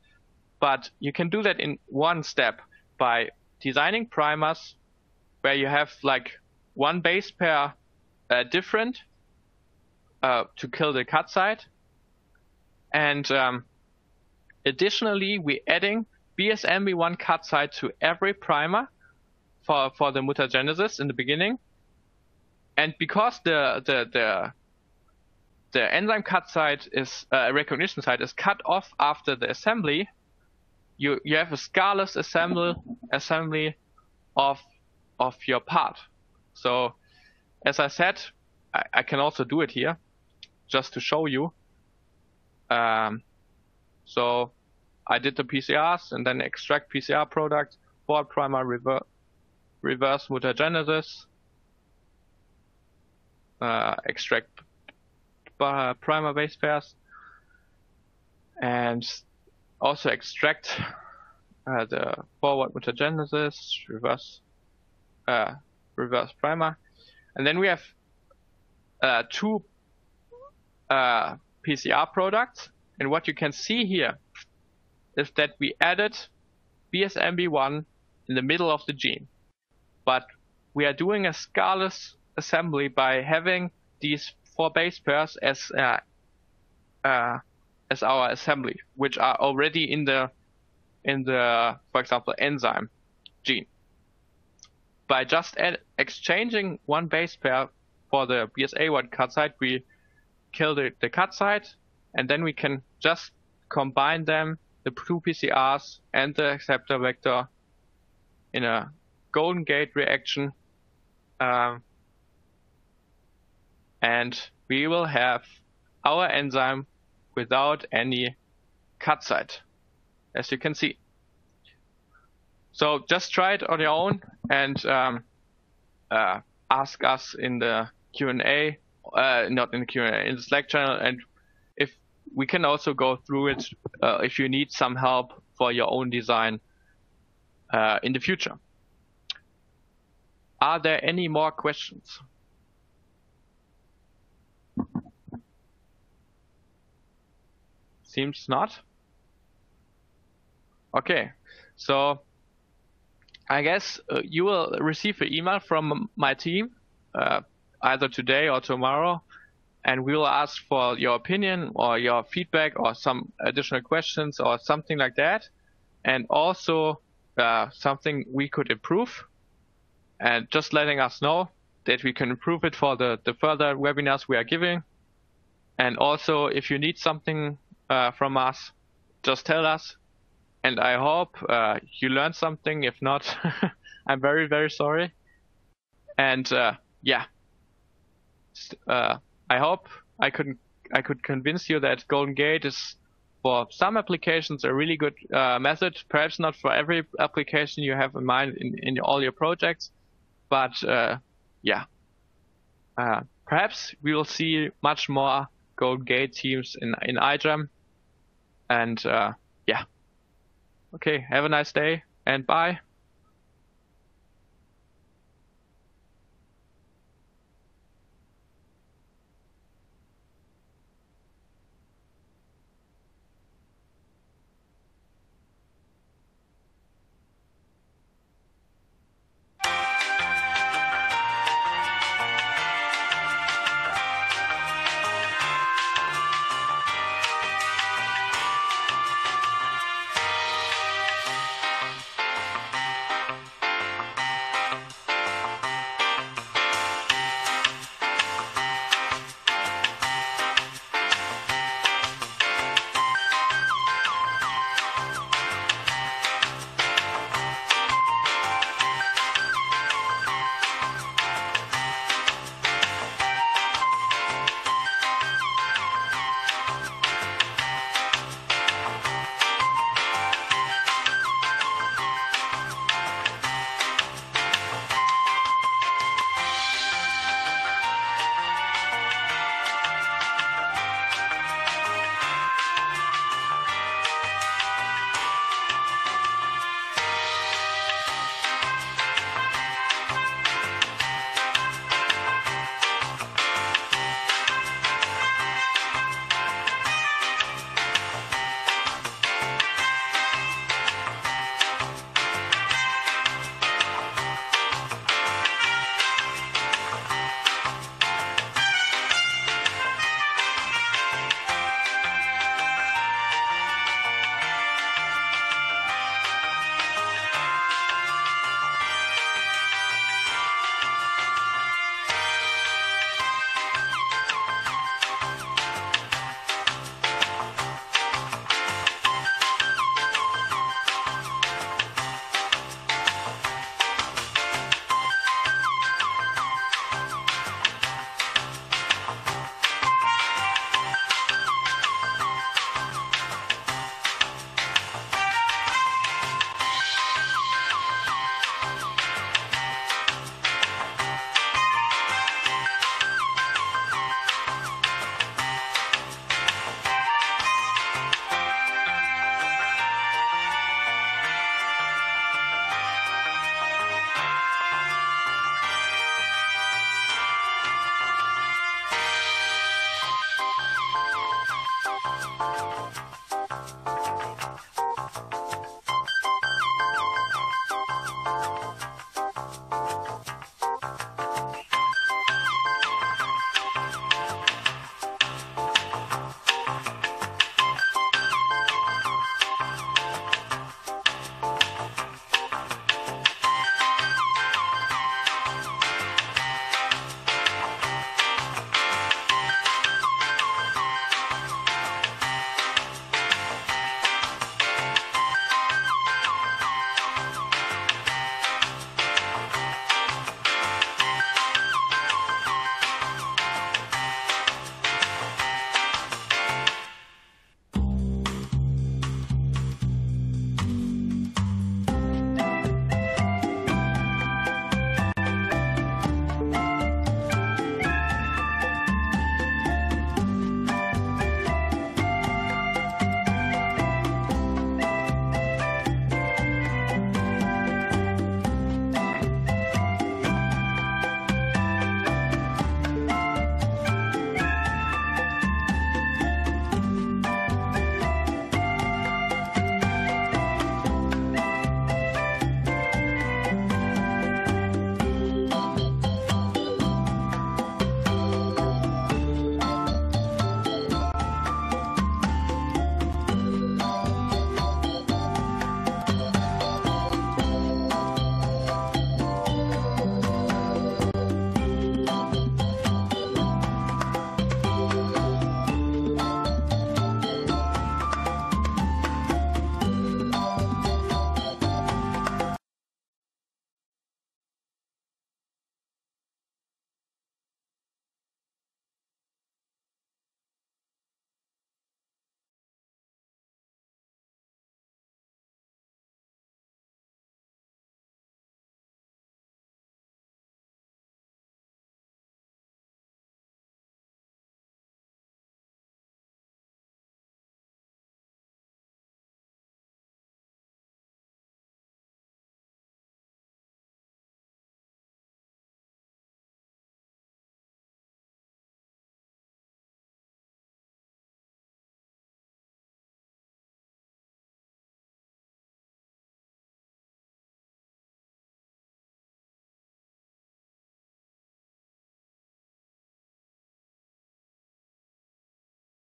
but you can do that in one step by designing primers where you have like one base pair uh, different uh, to kill the cut site. And um, additionally, we're adding BSMB1 cut site to every primer for, for the mutagenesis in the beginning. And because the, the, the, the enzyme cut site is, uh, recognition site is cut off after the assembly, you you have a scarless assembly assembly of of your part. So as I said, I, I can also do it here just to show you. Um, so I did the PCRs and then extract PCR product, board primer rever reverse mutagenesis, uh, extract uh, primer base pairs, and also extract uh, the forward mutagenesis, reverse uh, reverse primer, and then we have uh, two uh, PCR products. And what you can see here is that we added BSMB1 in the middle of the gene, but we are doing a scarless assembly by having these four base pairs as uh, uh, as our assembly, which are already in the in the, for example, enzyme gene. By just exchanging one base pair for the BSA1 cut site, we kill the, the cut site, and then we can just combine them, the two PCRs and the acceptor vector, in a golden gate reaction. Um, and we will have our enzyme without any cut site, as you can see. So just try it on your own and um, uh, ask us in the Q&A, uh, not in the Q&A, in the Slack channel, and if we can also go through it uh, if you need some help for your own design uh, in the future. Are there any more questions? Seems not. Okay, so I guess uh, you will receive an email from my team uh, either today or tomorrow, and we will ask for your opinion or your feedback or some additional questions or something like that, and also uh, something we could improve, and just letting us know that we can improve it for the, the further webinars we are giving. And also, if you need something uh, from us, just tell us. And I hope uh, you learned something. If not, I'm very, very sorry. And uh, yeah, uh, I hope I could I could convince you that Golden Gate is for some applications a really good uh, method. Perhaps not for every application you have in mind in, in all your projects, but uh, yeah, perhaps we will see much more Golden Gate teams in in iGEM And uh, yeah. Okay. Have a nice day and bye.